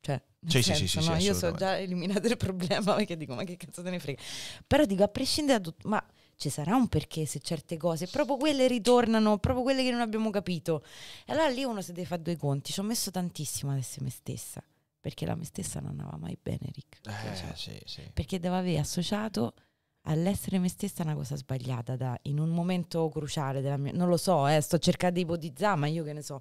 cioè Sì, sì, sì, senso, sì, no? sì, io so già eliminato il problema perché dico ma che cazzo te ne frega però dico a prescindere da tutto ma ci sarà un perché se certe cose proprio quelle ritornano proprio quelle che non abbiamo capito e allora lì uno si deve fare due conti ci ho messo tantissimo ad essere me stessa perché la me stessa non andava mai bene Rick Eh, sì, sì. perché devo aver associato all'essere me stessa una cosa sbagliata da, in un momento cruciale della mia... Non lo so, eh, sto cercando di ipotizzare, ma io che ne so.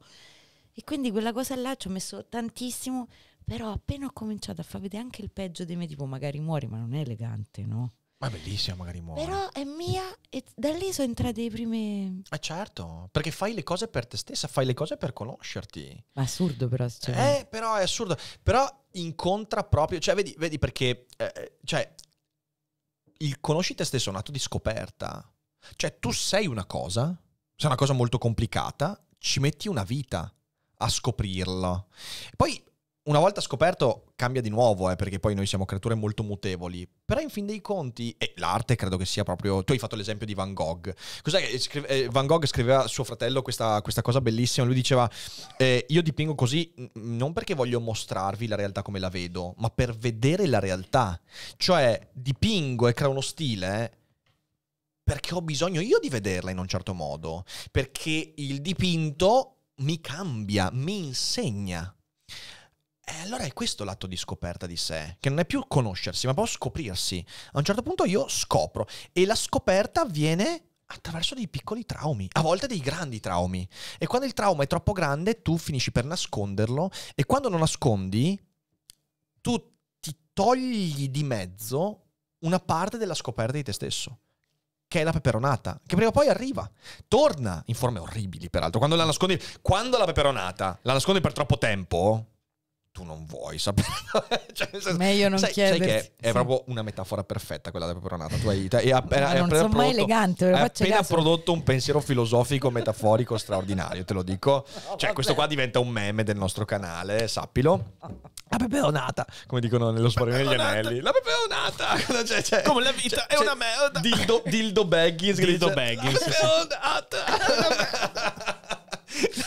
E quindi quella cosa là ci ho messo tantissimo, però appena ho cominciato a far vedere anche il peggio di me, tipo magari muori, ma non è elegante, no? Ma è bellissima, magari muore. Però è mia e da lì sono entrate le prime... Eh certo, perché fai le cose per te stessa, fai le cose per conoscerti. Ma assurdo però. Cioè... Eh, però è assurdo. Però incontra proprio, cioè vedi, vedi perché, eh, cioè, il conosci te stesso è un atto di scoperta. Cioè, tu sei una cosa, sei una cosa molto complicata, ci metti una vita a scoprirla. Poi, una volta scoperto, cambia di nuovo, eh, perché poi noi siamo creature molto mutevoli. Però in fin dei conti, e l'arte credo che sia proprio... Tu hai fatto l'esempio di Van Gogh. Cos'è scrive- eh, Van Gogh scriveva a suo fratello questa, questa cosa bellissima. Lui diceva, eh, io dipingo così non perché voglio mostrarvi la realtà come la vedo, ma per vedere la realtà. Cioè, dipingo e creo uno stile... eh, Perché ho bisogno io di vederla in un certo modo. Perché il dipinto mi cambia, mi insegna. E allora è questo l'atto di scoperta di sé, che non è più conoscersi, ma proprio scoprirsi. A un certo punto io scopro e la scoperta avviene attraverso dei piccoli traumi, a volte dei grandi traumi. E quando il trauma è troppo grande, tu finisci per nasconderlo e quando lo nascondi, tu ti togli di mezzo una parte della scoperta di te stesso. Che è la peperonata, che prima o poi arriva, torna in forme orribili, peraltro. Quando la nascondi, quando la peperonata la nascondi per troppo tempo, tu non vuoi sapere. Cioè, senso- Meglio non sai, sai chiedersi. che è Sì. proprio una metafora perfetta quella della peperonata. Tu hai, hai appena, hai non appena sono mai prodotto- elegante, hai appena prodotto un pensiero filosofico metaforico straordinario, te lo dico. Cioè, questo qua diventa un meme del nostro canale, sappilo. La peperonata, come dicono nello Sparino degli Anelli. La peperonata! Cioè, cioè- Come la vita è una merda. Dildo, dildo Baggins. Dildo Baggins, La peperonata!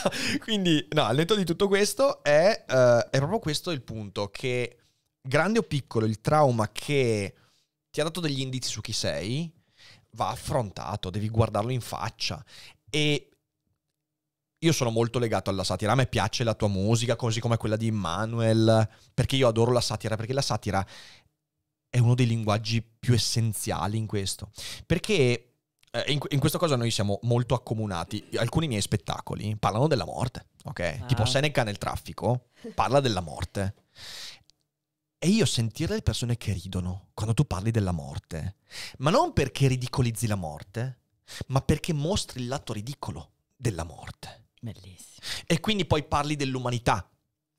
No, quindi, no, al netto di tutto questo, è, eh, è proprio questo il punto, che grande o piccolo, il trauma che ti ha dato degli indizi su chi sei, va affrontato, devi guardarlo in faccia. E io sono molto legato alla satira, a me piace la tua musica, così come quella di Immanuel, perché io adoro la satira, perché la satira è uno dei linguaggi più essenziali in questo. Perché in, in questa cosa noi siamo molto accomunati. Alcuni miei spettacoli parlano della morte, ok? Ah. Tipo Seneca nel traffico parla della morte. E io sentire le persone che ridono quando tu parli della morte, ma non perché ridicolizzi la morte, ma perché mostri il lato ridicolo della morte. Bellissimo. E quindi poi parli dell'umanità.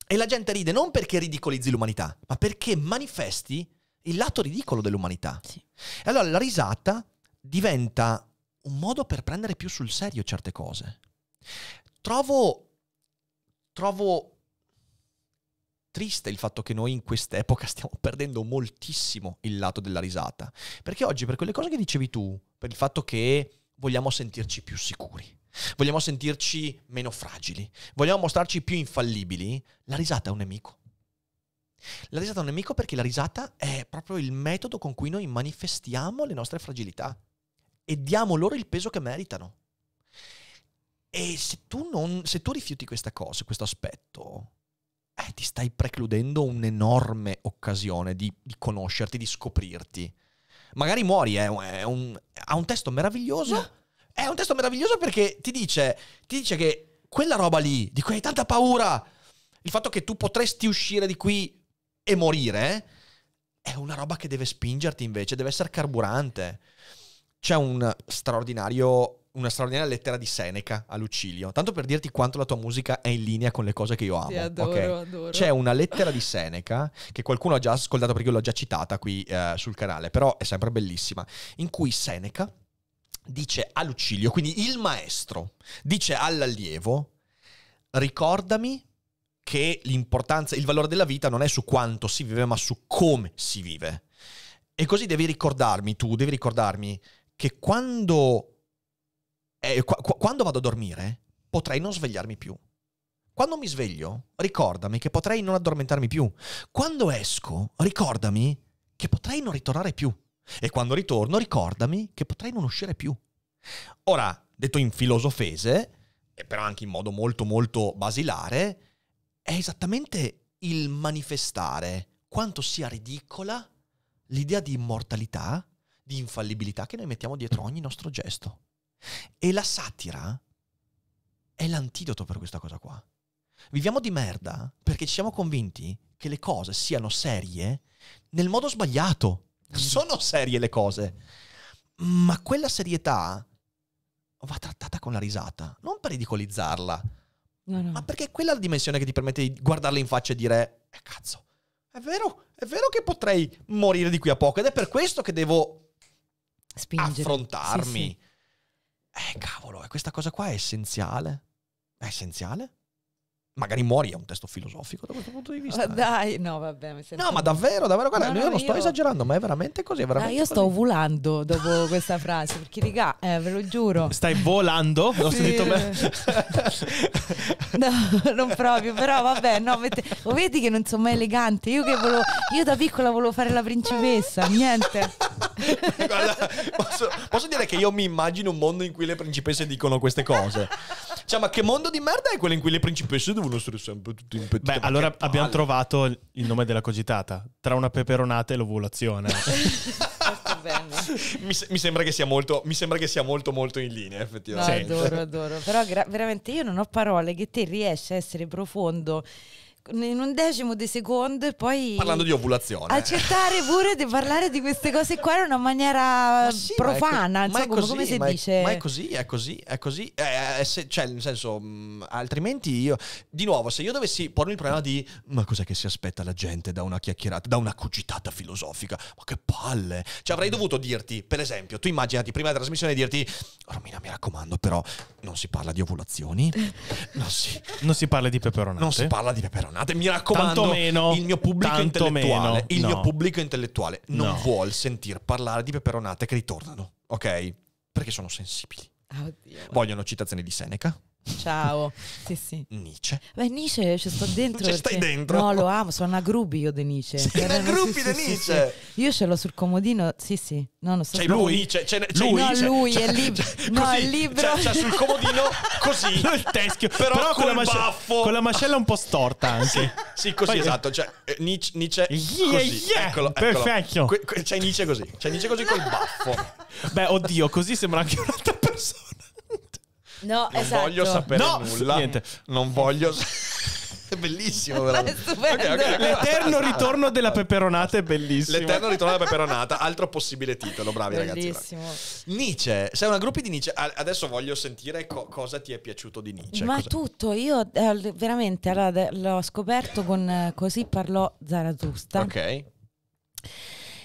E la gente ride non perché ridicolizzi l'umanità, ma perché manifesti il lato ridicolo dell'umanità. Sì. E allora la risata diventa un modo per prendere più sul serio certe cose. Trovo, trovo triste il fatto che noi in quest'epoca stiamo perdendo moltissimo il lato della risata. Perché oggi, per quelle cose che dicevi tu, per il fatto che vogliamo sentirci più sicuri, vogliamo sentirci meno fragili, vogliamo mostrarci più infallibili, la risata è un nemico. La risata è un nemico perché la risata è proprio il metodo con cui noi manifestiamo le nostre fragilità e diamo loro il peso che meritano. E se tu, non, se tu rifiuti questa cosa, questo aspetto, eh, ti stai precludendo un'enorme occasione di, di conoscerti, di scoprirti. Magari muori, un- è un- ha un testo meraviglioso. È un testo meraviglioso perché ti dice, ti dice che quella roba lì, di cui hai tanta paura, il fatto che tu potresti uscire di qui e morire, è una roba che deve spingerti invece, deve essere carburante. C'è un straordinario, una straordinaria lettera di Seneca a Lucilio, tanto per dirti quanto la tua musica è in linea con le cose che io amo. ok? adoro. C'è una lettera di Seneca che qualcuno ha già ascoltato perché io l'ho già citata qui eh, sul canale, però è sempre bellissima, in cui Seneca dice a Lucilio, quindi il maestro, dice all'allievo, ricordami che l'importanza, il valore della vita non è su quanto si vive, ma su come si vive. E così devi ricordarmi, tu devi ricordarmi che quando, eh, qua- quando vado a dormire potrei non svegliarmi più. Quando mi sveglio, ricordami che potrei non addormentarmi più. Quando esco, ricordami che potrei non ritornare più. E quando ritorno, ricordami che potrei non uscire più. Ora, detto in filosofese, e però anche in modo molto molto basilare, è esattamente il manifestare quanto sia ridicola l'idea di immortalità, di infallibilità che noi mettiamo dietro ogni nostro gesto. E la satira è l'antidoto per questa cosa qua. Viviamo di merda perché ci siamo convinti che le cose siano serie nel modo sbagliato. Sono serie le cose, ma quella serietà va trattata con la risata, non per ridicolizzarla, No, no. ma perché è quella la dimensione che ti permette di guardarla in faccia e dire, eh cazzo, è vero, è vero che potrei morire di qui a poco ed è per questo che devo Spingere. affrontarmi. Sì, sì. Eh, cavolo, questa cosa qua è essenziale. È essenziale? Magari muori, è un testo filosofico da questo punto di vista. Ma eh. dai, no, vabbè, mi sento- No, ma davvero, davvero, guarda, No, io no, non sto io- esagerando, ma è veramente così, è Ah, veramente io sto così. ovulando dopo questa frase, perché raga, eh, ve lo giuro. Stai volando? L'ho Sì. sentito bene. No, non proprio, però vabbè, no, mette- lo vedi che non sono mai elegante. Io che volevo, io da piccola volevo fare la principessa, niente. Guarda, posso, posso dire che io mi immagino un mondo in cui le principesse dicono queste cose. Cioè, ma che mondo di merda è quello in cui le principesse devono essere sempre tutte impettite? Beh, allora abbiamo trovato il nome della cogitata. Tra una peperonata e l'ovulazione. Mi, se- mi sembra che sia molto, mi sembra che sia molto, molto in linea, No, effettivamente. adoro, adoro. Però gra- veramente io non ho parole che te riesci a essere profondo in un decimo di secondo e poi Parlando di ovulazione. accettare pure di parlare di queste cose qua in una maniera Ma sì, ma è co- profana, ma insomma, è come, così, come si ma è- dice. Ma è così, è così, è così. Eh, eh, se- cioè, nel senso, mh, altrimenti io. Di nuovo, se io dovessi pormi il problema di. Ma cos'è che si aspetta la gente da una chiacchierata, da una cogitata filosofica? Ma che palle! Cioè, avrei dovuto dirti, per esempio, tu immaginati prima della trasmissione dirti. Romina, mi raccomando, però non si parla di ovulazioni. Non si, Non si parla di peperonate. non si parla di peperonate. Mi raccomando, Tanto meno, il mio pubblico intellettuale, meno, il mio no. pubblico intellettuale non No. vuol sentir parlare di peperonate che ritornano, ok? Perché sono sensibili. Ah, oddio. Vogliono citazioni di Seneca, Ciao. Sì, sì. Nietzsche. Beh, Nietzsche ci sto dentro. Ci perché- stai dentro? No, lo amo, sono una gruppi io di Nietzsche. Sei una gruppi di Nietzsche? Io ce l'ho sul comodino, sì, sì. No, non so C'è lui, c'è, c'è, Lui? No, lui, è c'è- No, è il libro. C'è, sul comodino così. il teschio. Però con, col la masce- baffo. con la mascella un po' storta anche. Sì, così Poi- esatto. Cioè, eh, Nietzsche, Nietzsche Yeah, così. yeah, Eccolo, perfetto. C'è Nietzsche così. C'è Nietzsche così col baffo. Beh, oddio, così sembra anche un'altra persona. No, Non esatto. voglio sapere No, nulla. niente. Non voglio. È bellissimo, veramente. È stupendo. Ok, ok, ok. L'eterno ritorno della peperonata è bellissimo. L'eterno ritorno della peperonata, altro possibile titolo, bravi ragazzi. Bellissimo. Nietzsche, sei una gruppi di Nietzsche. Adesso voglio sentire co- cosa ti è piaciuto di Nietzsche. Ma Cosa- tutto, io eh, veramente allora, l'ho scoperto con eh, Così parlò Zarathustra Ok.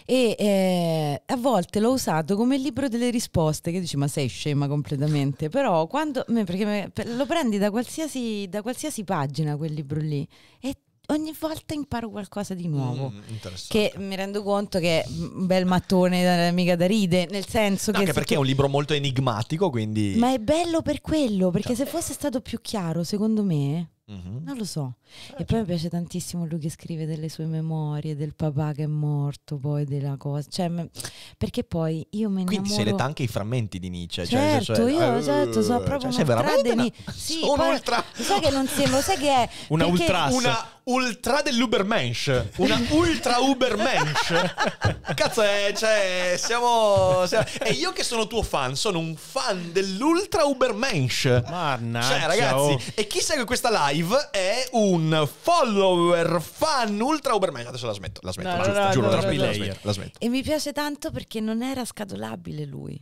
E eh, a volte l'ho usato come libro delle risposte che dici ma sei scema completamente però quando perché lo prendi da qualsiasi, da qualsiasi pagina quel libro lì e ogni volta imparo qualcosa di nuovo Mm, interessante. che mi rendo conto che è un bel mattone da- mica da ride nel senso No, che anche perché è tu- un libro molto enigmatico, quindi... ma è bello per quello perché Certo. se fosse stato più chiaro secondo me Mhm. non lo so. Eh, E poi mi piace tantissimo lui che scrive delle sue memorie, del papà che è morto, poi della cosa. Cioè, me- perché poi io me Quindi si innamoro... letta anche i frammenti di Nietzsche. cioè, nel Certo, senso è- io eh, esatto, sono proprio cioè, un ultra veramente de una- Ni- Sì, un poi- ultra... Lo sai che non lo sai che è? Una Perché- ultras. Una ultra dell'Ubermensch. Una ultra Ubermensch. Cazzo, è, cioè, siamo, siamo- E io che sono tuo fan, sono un fan dell'ultra Ubermensch. Mannaggia, Cioè, ragazzi, oh. e chi segue questa live è un follower fan ultra Ubermensch. Adesso la smetto, la smetto, No, no, giusto, no, giuro, no, la, no, smetto, no. la smetto, la smetto. E mi piace tanto perché non era scatolabile lui.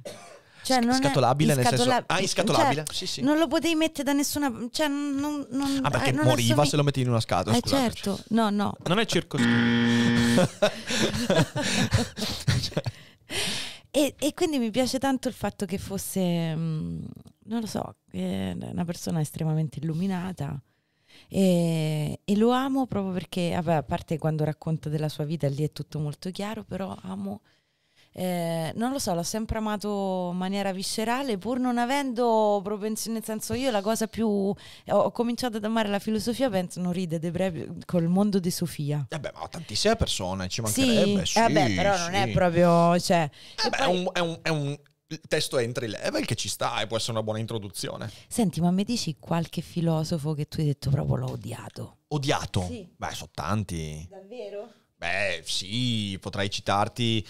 Cioè, non è- scatolabile nel senso- ah, inscatolabile? cioè, Sì, sì. Non lo potevi mettere da nessuna... Cioè, non, non, Ah, perché eh, non moriva assomig- se lo metti in una scatola, Eh scusate. certo, no, no. Non è circoscritto. E, e quindi mi piace tanto il fatto che fosse, mm, non lo so, una persona estremamente illuminata. E, e lo amo proprio perché, vabbè, a parte quando racconta della sua vita, lì è tutto molto chiaro, però amo, eh, non lo so, l'ho sempre amato in maniera viscerale, pur non avendo propensione, nel senso io la cosa più... Ho, cominciato ad amare la filosofia, penso, non ride col mondo di Sofia. Eh beh, ma tantissime persone, ci Sì, mancherebbe. Sì, eh, vabbè, però non è sì. proprio... Cioè, Eh beh, poi- è, un, è un- è un testo entry level che ci sta e può essere una buona introduzione. Senti, ma mi dici qualche filosofo che tu hai detto proprio l'ho odiato? Odiato. Sì. Beh, sono tanti. Davvero? Beh, sì, potrei citarti.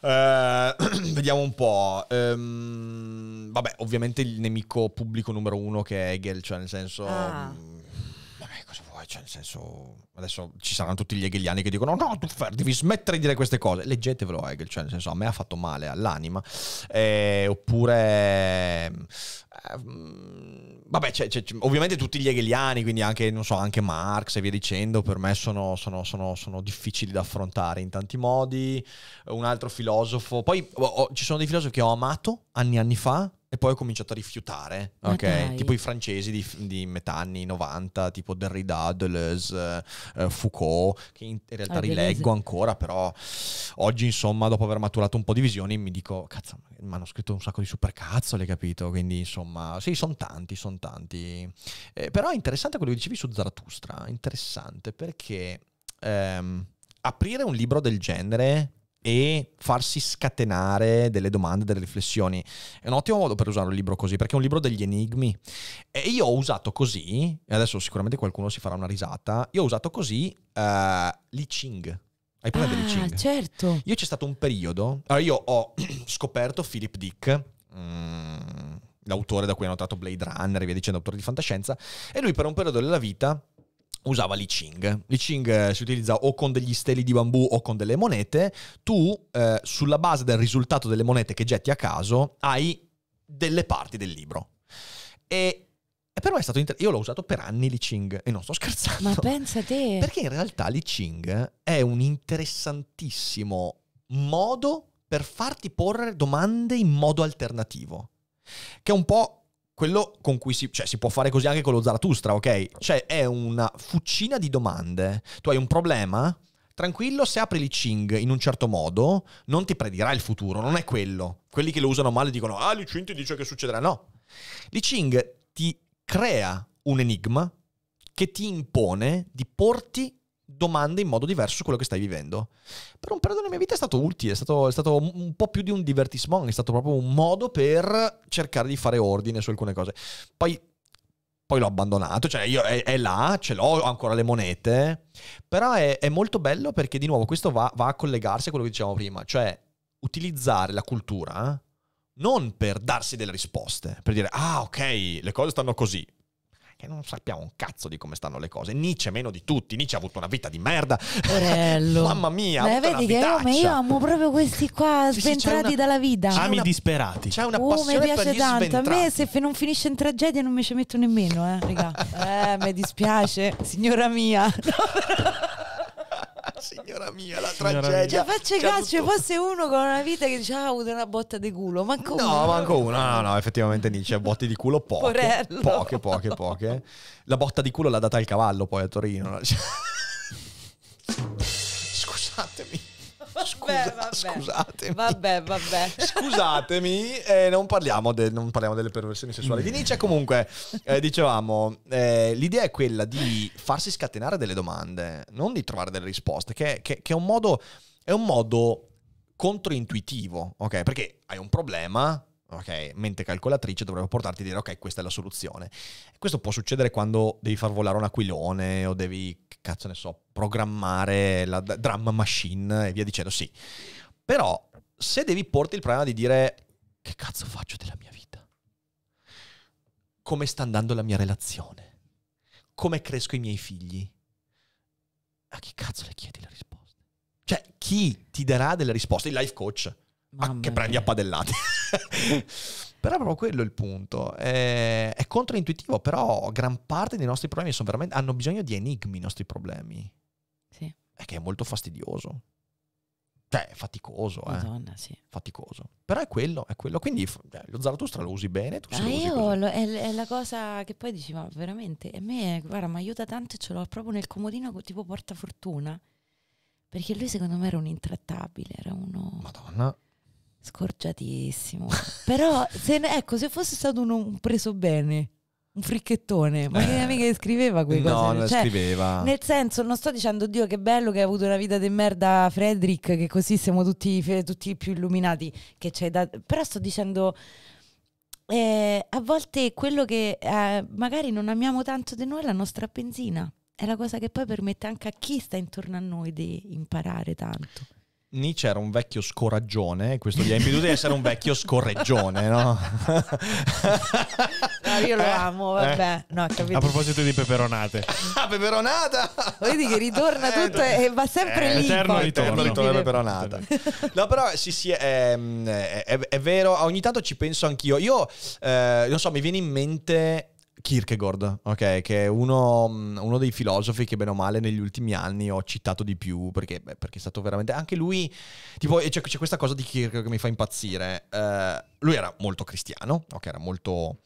eh, vediamo un po'. Ehm, vabbè, ovviamente il nemico pubblico numero uno che è Hegel, cioè nel senso. Ah. mm, cosa vuoi? Cioè, nel senso. Adesso ci saranno tutti gli hegeliani che dicono: No, tu Fer, devi smettere di dire queste cose. Leggetevelo Hegel, cioè, nel senso, a me ha fatto male all'anima. Eh, oppure. eh, Vabbè, c'è- c'è- ovviamente tutti gli hegeliani, quindi anche, non so, anche Marx e via dicendo, per me sono, sono- sono- sono difficili da affrontare in tanti modi. Un altro filosofo, poi oh, oh, ci sono dei filosofi che ho amato anni e anni fa e poi ho cominciato a rifiutare, Ma ok? dai. Tipo i francesi di, di metà anni 90, tipo Derrida, Deleuze, eh, Foucault, che in, realtà Ah, Deleuze. rileggo ancora, però oggi insomma dopo aver maturato un po' di visioni mi dico, cazzo, mi hanno scritto un sacco di supercazzole, capito? Quindi insomma, sì, sono tanti, sono tanti. Eh, però è interessante quello che dicevi su Zarathustra, interessante perché ehm, aprire un libro del genere e farsi scatenare delle domande, delle riflessioni. È un ottimo modo per usare un libro così, perché è un libro degli enigmi. E io ho usato così, e adesso sicuramente qualcuno si farà una risata, io ho usato così eh, Li Ching. Hai presente Li Ah, Ching? certo. Io c'è stato un periodo, allora io ho scoperto Philip Dick, mm, l'autore da cui hanno tratto Blade Runner e via dicendo, autore di fantascienza, e lui per un periodo della vita usava Li Ching. Li Ching eh, si utilizza o con degli steli di bambù o con delle monete. Tu, eh, sulla base del risultato delle monete che getti a caso, hai delle parti del libro. E, e per me è stato inter- Io l'ho usato per anni Li Ching, e non sto scherzando. Ma pensa te. Perché in realtà Li Ching è un interessantissimo modo per farti porre domande in modo alternativo. Che è un po' quello con cui si, cioè, si può fare così anche con lo Zarathustra, ok? Cioè è una fucina di domande. Tu hai un problema? Tranquillo, se apri Li Ching in un certo modo, non ti predirà il futuro, non è quello. Quelli che lo usano male dicono, ah, Li Ching ti dice che succederà. No. Li Ching ti crea un enigma che ti impone di porti domande in modo diverso su quello che stai vivendo. Per un periodo della mia vita è stato utile, è stato, è stato un po' più di un divertissement, è stato proprio un modo per cercare di fare ordine su alcune cose. Poi, poi l'ho abbandonato, cioè io è, è là, ce l'ho, ho ancora le monete, però è, è molto bello perché di nuovo questo va, va a collegarsi a quello che dicevamo prima, cioè utilizzare la cultura non per darsi delle risposte, per dire ah ok, le cose stanno così. Che non sappiamo un cazzo di come stanno le cose. Nietzsche meno di tutti. Nietzsche ha avuto una vita di merda. Mamma mia, Beh, vedi che io, ma io amo proprio questi qua Sì, sì, sventrati una- dalla vita. Ami una- disperati. C'è una Oh, mi passione per piace gli tanto. A me sventrati. se non finisce in tragedia non mi ci metto nemmeno, eh, raga. Eh, mi dispiace, signora mia. Signora mia, la Signora tragedia. Cioè, faccio C'è caso, ci tutto- fosse uno con una vita che dice, ah, ho avuto una botta di culo. Manco No, uno. manco uno. No, no, no, effettivamente Nietzsche botti di culo poche. Porello. Poche, poche, poche. La botta di culo l'ha data il cavallo poi a Torino. Scusa- vabbè. Scusatemi. Vabbè, vabbè. Scusatemi, eh, non, parliamo de- non parliamo delle perversioni sessuali di Nietzsche. Comunque, eh, dicevamo, eh, l'idea è quella di farsi scatenare delle domande, non di trovare delle risposte, che, che- che è un modo, è un modo controintuitivo, ok? Perché hai un problema, ok? Mente calcolatrice dovrebbe portarti a dire, ok, questa è la soluzione. Questo può succedere quando devi far volare un aquilone o devi, cazzo ne so, programmare la drum machine e via dicendo, sì. Però, se devi porti il problema di dire che cazzo faccio della mia vita? Come sta andando la mia relazione? Come cresco i miei figli? A chi cazzo le chiedi le risposte? Cioè, chi ti darà delle risposte? Il life coach. Ma Mamma che prendi a padellate. però è proprio quello il punto. È, è controintuitivo, però gran parte dei nostri problemi sono veramente, hanno bisogno di enigmi i nostri problemi. Sì, È che è molto fastidioso. Cioè, è faticoso, eh madonna, sì. faticoso. Però è quello, è quello. Quindi eh, lo Zarathustra lo usi bene, tu Ah, io lo- è, è la cosa che poi dici, ma veramente, a me, guarda, mi aiuta tanto e ce l'ho proprio nel comodino co- tipo portafortuna. Perché lui secondo me era un intrattabile, era uno Madonna. Scorgiatissimo. Però, se, ecco, se fosse stato uno un preso bene, un fricchettone, ma che Eh. mica scriveva quelle No, cose. non Cioè, scriveva. Nel senso, non sto dicendo, Dio, che bello che hai avuto una vita di merda, Frederick, che così siamo tutti, tutti più illuminati. Che c'hai da... Però sto dicendo, eh, a volte quello che eh, magari non amiamo tanto di noi è la nostra benzina. è la cosa che poi permette anche a chi sta intorno a noi di imparare tanto. Nietzsche era un vecchio scoraggione, e questo gli ha impedito di essere un vecchio scorreggione, no? No, io lo Eh? amo, vabbè. No, capito. A proposito di peperonate. Ah, peperonata! Vedi che ritorna Eh, tutto e va sempre eh, lì. eterno poi. ritorno. Eterno ritorno peperonata. No, però sì, sì, è, è- è- è vero, ogni tanto ci penso anch'io. Io, eh, non so, mi viene in mente Kierkegaard, ok, che è uno, uno dei filosofi che bene o male negli ultimi anni ho citato di più, perché, beh, perché è stato veramente... Anche lui, tipo, c'è, c'è questa cosa di Kierkegaard che mi fa impazzire. Eh, lui era molto cristiano, ok, era molto...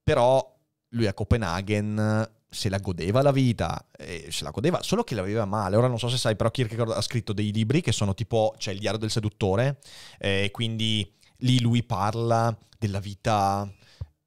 Però lui a Copenaghen se la godeva la vita, eh, se la godeva, solo che la viveva male. Ora non so se sai, però Kierkegaard ha scritto dei libri che sono tipo, c'è il diario del seduttore, e quindi lì lui parla della vita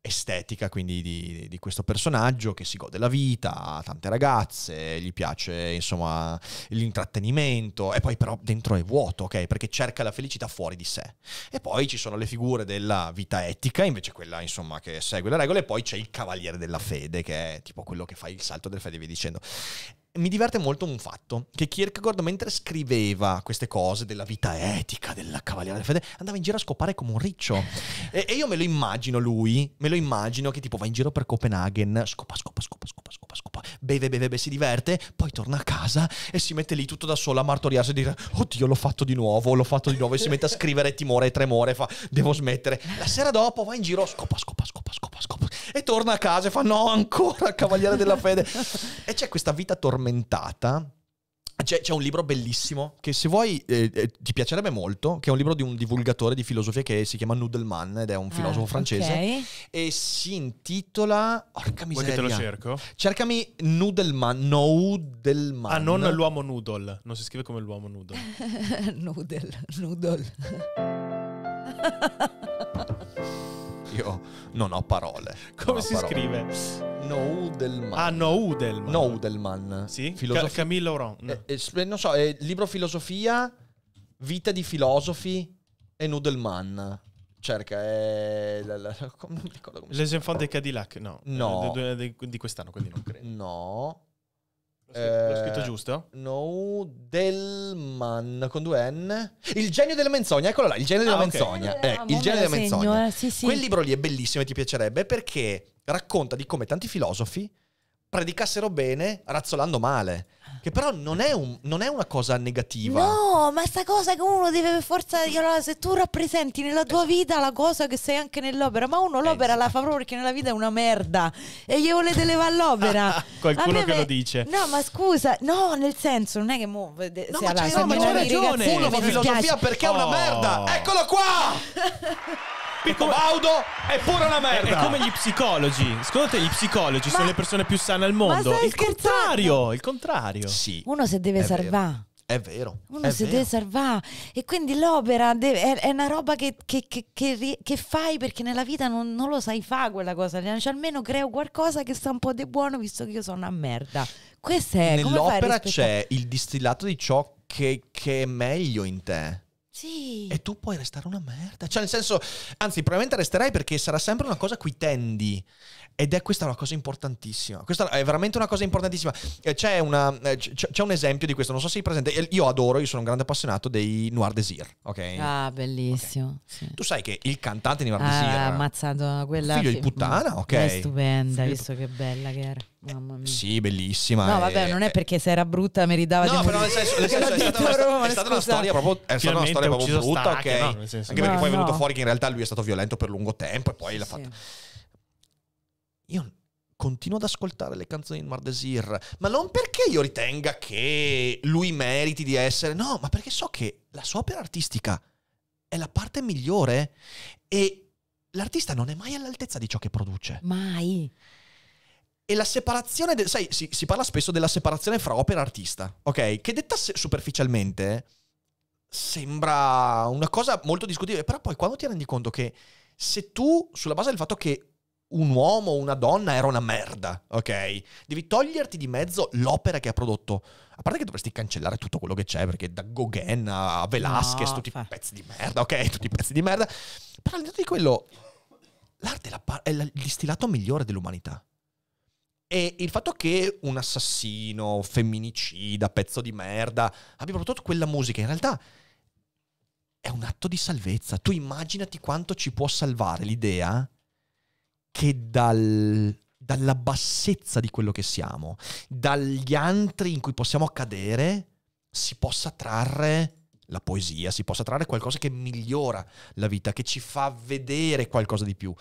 estetica, quindi di, di questo personaggio che si gode la vita, ha tante ragazze, gli piace insomma l'intrattenimento e poi però dentro è vuoto, ok? Perché cerca la felicità fuori di sé. E poi ci sono le figure della vita etica, invece quella insomma che segue le regole, e poi c'è il cavaliere della fede, che è tipo quello che fa il salto della fede e via dicendo. Mi diverte molto un fatto, che Kierkegaard mentre scriveva queste cose della vita etica, della cavaliere della fede, andava in giro a scopare come un riccio. E, e io me lo immagino lui, me lo immagino che tipo va in giro per Copenaghen, scopa, scopa, scopa, scopa, scopa, scopa, beve, beve, beve, si diverte, poi torna a casa e si mette lì tutto da solo a martoriarsi e dire oddio l'ho fatto di nuovo, l'ho fatto di nuovo e si mette a scrivere timore e tremore, fa devo smettere. La sera dopo va in giro, scopa, scopa, scopa, scopa, scopa e torna a casa e fa no ancora cavaliere della fede. E c'è questa vita tormentata. C'è, c'è un libro bellissimo che se vuoi eh, eh, ti piacerebbe molto, che è un libro di un divulgatore di filosofia che si chiama Nudelman ed è un filosofo Ah, francese ok. e si intitola Porca Vuoi che te lo miseria. cerco? Cercami Nudelman, Nudelman. Ah, non l'uomo noodle. Non si scrive come l'uomo noodle. noodle, noodle. Io non ho parole. Come ho si parole. scrive? Nudelman. Ah, Noodle. Nudelman. Sì? Filosofia- Ca- Camille Laurent. Eh, eh, non so, è libro filosofia, vita di filosofi e Nudelman. Cerca, è... la- la- come- non mi ricordo come Les Enfants de Cadillac. No. No. Eh, de- di quest'anno, quindi non credo. No. L'ho scritto, Eh, giusto? Nudelman con due N. Il genio della menzogna, eccolo là, il genio della Ah, ok. menzogna. Eh, Eh, il genio della segno, menzogna. eh, sì, sì. Quel libro lì è bellissimo e ti piacerebbe perché racconta di come tanti filosofi predicassero bene razzolando male. Che però non è, un- non è una cosa negativa. No, ma sta cosa che uno deve per forza. allora, se tu rappresenti nella tua vita la cosa che sei anche nell'opera, ma uno l'opera la fa proprio perché nella vita è una merda e gli volete levare l'opera. Qualcuno che me- lo dice. No, ma scusa, no, nel senso, non è che mo, No, se ma se no, ma la ragione. Uno fa filosofia perché è una Oh. merda. Eccolo qua! Pippo Baudo è pure una È, merda. è come gli psicologi. Secondo te gli psicologi Ma- sono le persone più sane al mondo? Il scherzando? contrario, il contrario. Sì, Uno si deve È salvare. è vero. Uno è si vero. deve salvare e quindi l'opera deve- è, è una roba che, che- che- che fai perché nella vita non, non lo sai fare quella cosa, cioè, almeno creo qualcosa che sta un po' di buono visto che io sono una merda. Questo è come fai a Nell'opera c'è il distillato di ciò che, che è meglio in te. Sì. E tu puoi restare una merda. Cioè, nel senso, anzi, probabilmente resterai perché sarà sempre una cosa a cui tendi. Ed è questa una cosa importantissima. Questa è veramente una cosa importantissima. Eh, C'è, una, eh, c'è un esempio di questo, non so se sei presente. Eh, Io adoro, io sono un grande appassionato dei Noir Désir, ok? Ah, bellissimo. sì. Tu sai che il cantante di Noir Ah, Désir... ha ammazzato quella Figlio di puttana, ok. È stupenda, Figlio di visto che bella che era. Mamma mia. Sì, bellissima. No, e- vabbè, non è perché se era brutta meritava di No, però morire. nel senso, nel senso è, stata una, Roma, è stata una storia proprio, è stata una storia proprio brutta, Stacche, ok? no? Anche perché No, poi è venuto fuori che in realtà lui è stato violento per lungo tempo e poi l'ha Sì. Io continuo ad ascoltare le canzoni di Mardesir, ma non perché io ritenga che lui meriti di essere, no, ma perché so che la sua opera artistica è la parte migliore e l'artista non è mai all'altezza di ciò che produce. Mai. E la separazione, de- sai, si, si parla spesso della separazione fra opera e artista, ok? Che detta superficialmente sembra una cosa molto discutibile, però poi quando ti rendi conto che se tu, sulla base del fatto che un uomo o una donna era una merda, ok? Devi toglierti di mezzo l'opera che ha prodotto. A parte che dovresti cancellare tutto quello che c'è, perché da Gauguin a Velasquez, No, tutti fa- pezzi di merda, ok? Tutti pezzi di merda. Però al di là di quello, l'arte è, la pa- è la- il distillato migliore dell'umanità. E il fatto che un assassino, femminicida, pezzo di merda abbia prodotto quella musica, in realtà è un atto di salvezza. Tu immaginati quanto ci può salvare l'idea che dal- dalla bassezza di quello che siamo, dagli antri in cui possiamo accadere, si possa trarre la poesia, si possa trarre qualcosa che migliora la vita, che ci fa vedere qualcosa di più.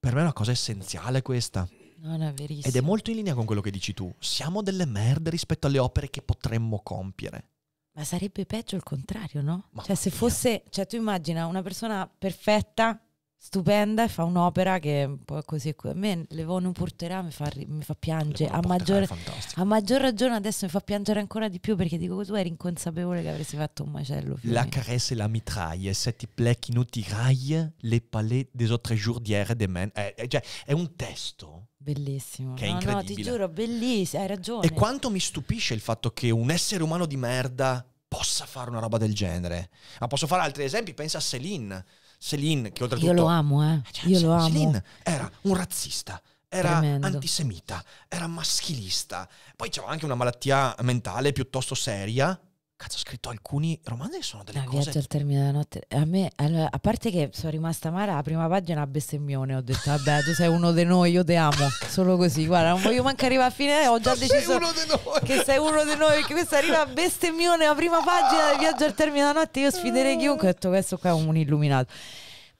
Per me è una cosa essenziale questa. Non è verissimo. Ed è molto in linea con quello che dici tu. Siamo delle merde rispetto alle opere che potremmo compiere. Ma sarebbe peggio il contrario, no? Mamma cioè, se fosse, cioè, tu immagina una persona perfetta, stupenda e fa un'opera che è un po' così. co- A me Le Von Porterà mi fa, mi fa piangere. A maggior, a maggior ragione adesso mi fa piangere ancora di più perché dico tu eri inconsapevole che avresti fatto un macello. La Fiorino. caresse la mitraille, cette plaie qui nous tiraille, les palais des autres jours d'hier et demain. Eh, eh, cioè, è un testo. Bellissimo. Che è no, no, ti giuro, bellissimo, hai ragione. E quanto mi stupisce il fatto che un essere umano di merda possa fare una roba del genere. Ma posso fare altri esempi? Pensa a Céline. Céline, che oltretutto... Io lo amo, eh. Cioè, Io lo amo. Céline era un razzista, era Tremendo. antisemita, era maschilista. Poi c'era anche una malattia mentale piuttosto seria. Cazzo, ha scritto alcuni romanzi che sono delle La cose... viaggio al termine della notte. A me, allora, a parte che sono rimasta male, la prima pagina a bestemmione. Ho detto, vabbè, tu sei uno di noi, io ti amo. Solo così, guarda, non voglio manco arrivare a fine. Ho già Sei deciso uno di noi! che sei uno di noi. Perché questa arriva a bestemmione, la prima pagina del viaggio al termine della notte. Io sfiderei chiunque. Ho detto, questo qua è un illuminato.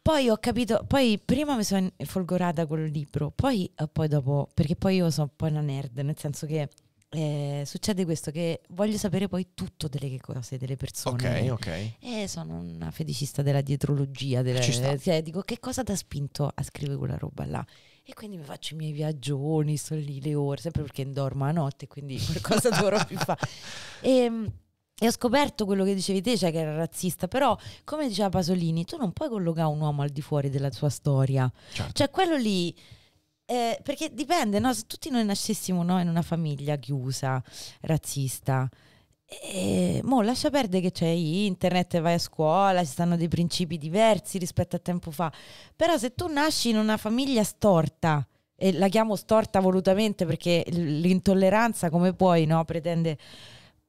Poi ho capito, poi prima mi sono folgorata col libro, poi, eh, poi dopo, perché poi io sono un po' una nerd, nel senso che eh, succede questo, che voglio sapere poi tutto delle cose delle persone. Ok, ok. E sono una feticista della dietrologia, delle- cioè, dico che cosa ti ha spinto a scrivere quella roba là? E quindi mi faccio i miei viaggioni, sto lì le ore, sempre perché dormo a notte, quindi qualcosa dovrò più fare. E, e ho scoperto quello che dicevi te, cioè che era razzista, però come diceva Pasolini, tu non puoi collocare un uomo al di fuori della sua storia. Certo. Cioè quello lì, eh, perché dipende, no? se tutti noi nascessimo no, in una famiglia chiusa, razzista, e, mo lascia perdere che c'è internet, vai a scuola, ci stanno dei principi diversi rispetto a tempo fa. Però se tu nasci in una famiglia storta, e la chiamo storta volutamente perché l'intolleranza come puoi, no? Pretende...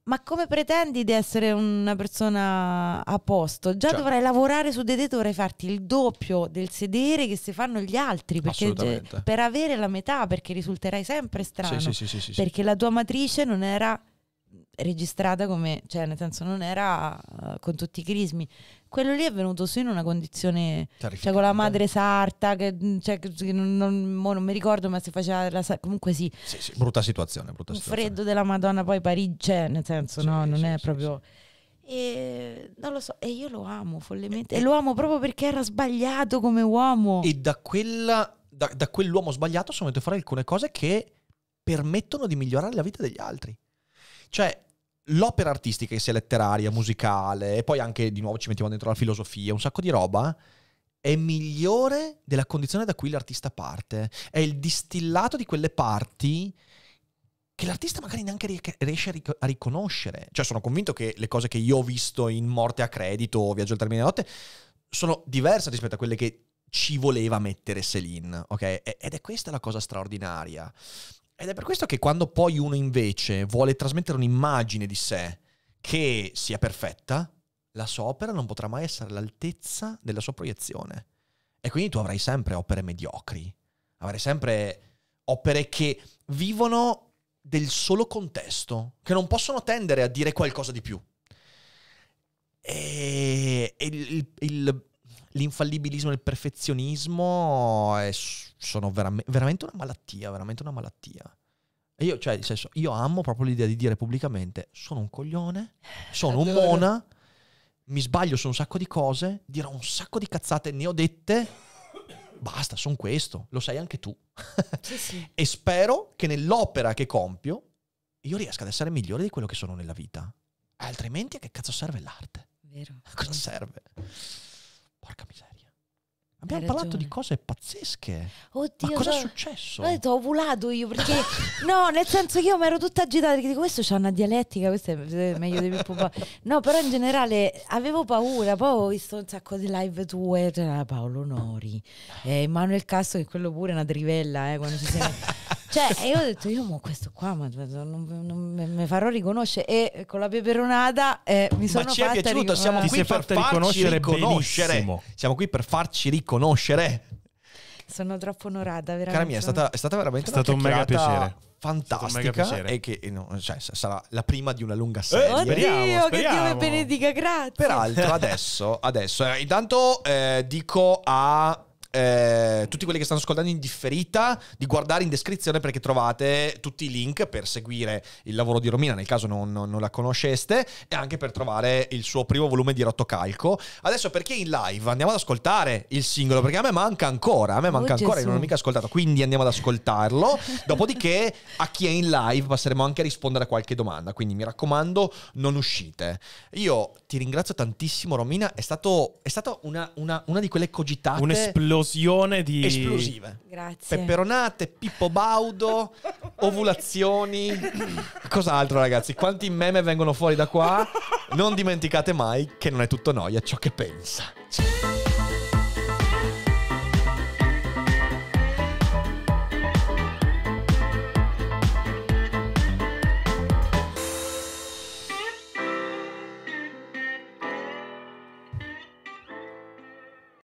Ma come pretendi di essere una persona a posto? Già Certo. dovrai lavorare su te, dovrai farti il doppio del sedere che si fanno gli altri perché per avere la metà, perché risulterai sempre strano sì, sì, sì. perché la tua matrice non era registrata come, cioè nel senso non era eh, con tutti i crismi. Quello lì è venuto su in una condizione, cioè con la madre sarta, che, cioè, che non, non- mo non mi ricordo, ma si faceva la comunque sì, Sì, sì, brutta situazione, brutta un situazione. freddo della Madonna, poi Parigi, cioè nel senso Sì, no, non è proprio... E non lo so, e io lo amo follemente, e lo amo proprio perché era sbagliato come uomo. E da, quella, da, da quell'uomo sbagliato sono venute fuori alcune cose che permettono di migliorare la vita degli altri. Cioè, l'opera artistica, che sia letteraria, musicale, e poi anche di nuovo ci mettiamo dentro la filosofia, un sacco di roba, è migliore della condizione da cui l'artista parte. È il distillato di quelle parti che l'artista magari neanche rie- riesce a, ric- a riconoscere. Cioè, sono convinto che le cose che io ho visto in Morte a Credito o Viaggio al termine della notte sono diverse rispetto a quelle che ci voleva mettere Céline, ok? Ed è questa la cosa straordinaria. Ed è per questo che quando poi uno invece vuole trasmettere un'immagine di sé che sia perfetta, la sua opera non potrà mai essere all'altezza della sua proiezione. E quindi tu avrai sempre opere mediocri, avrai sempre opere che vivono del solo contesto, che non possono tendere a dire qualcosa di più. E, il- il- l'infallibilismo e il perfezionismo è- sono veram- veramente una malattia, veramente una malattia. E io, cioè, nel senso, io amo proprio l'idea di dire pubblicamente: sono un coglione, sono un mona, mi sbaglio su un sacco di cose, dirò un sacco di cazzate, ne ho dette. Basta, sono questo, lo sai anche tu. Sì, sì. E spero che nell'opera che compio io riesca ad essere migliore di quello che sono nella vita. Altrimenti a che cazzo serve l'arte? Vero. A cosa serve? Porca miseria. Abbiamo Hai parlato ragione. di cose pazzesche. Oddio, Ma cosa è so- successo? Ho detto, ovulato io perché no, nel senso che io mi ero tutta agitata perché dico questo c'ha una dialettica, questo è meglio di Pippo. No, però in generale avevo paura, poi ho visto un sacco di live tue, c'era Paolo Nori, eh, Emanuele Castro che quello pure è una trivella, eh, quando ci siamo Cioè, e io ho detto, io mo questo qua ma non, non me- me farò riconoscere. E con la peperonata eh, mi sono Ma ci è fatta piaciuto, siamo qui sei per fatta farci riconoscere riconoscere. benissimo. Siamo qui per farci riconoscere. Sono troppo onorata, veramente. Cara mia, è stata, è stata veramente È stato una un mega piacere. fantastica È stato un mega piacere. e che eh, no, cioè, sarà la prima di una lunga serie. Oddio, Speriamo, che Dio speriamo. mi benedica, grazie. Peraltro, adesso, adesso eh, intanto eh, dico a eh, tutti quelli che stanno ascoltando in differita di guardare in descrizione perché trovate tutti i link per seguire il lavoro di Romina nel caso non, non- non la conosceste e anche per trovare il suo primo volume di Rottocalco. Adesso perché in live andiamo ad ascoltare il singolo perché a me manca ancora, a me manca Oh, ancora, io Gesù. non l'ho mica ascoltato, quindi andiamo ad ascoltarlo. Dopodiché a chi è in live passeremo anche a rispondere a qualche domanda, quindi mi raccomando non uscite. Io ti ringrazio tantissimo Romina, è, stato, è stata una, una- una di quelle cogitate Un'esplosione di... esplosive. Grazie. Peperonate, Pippo Baudo, ovulazioni. Cos'altro, ragazzi? Quanti meme vengono fuori da qua? Non dimenticate mai che non è tutto noia ciò che pensa.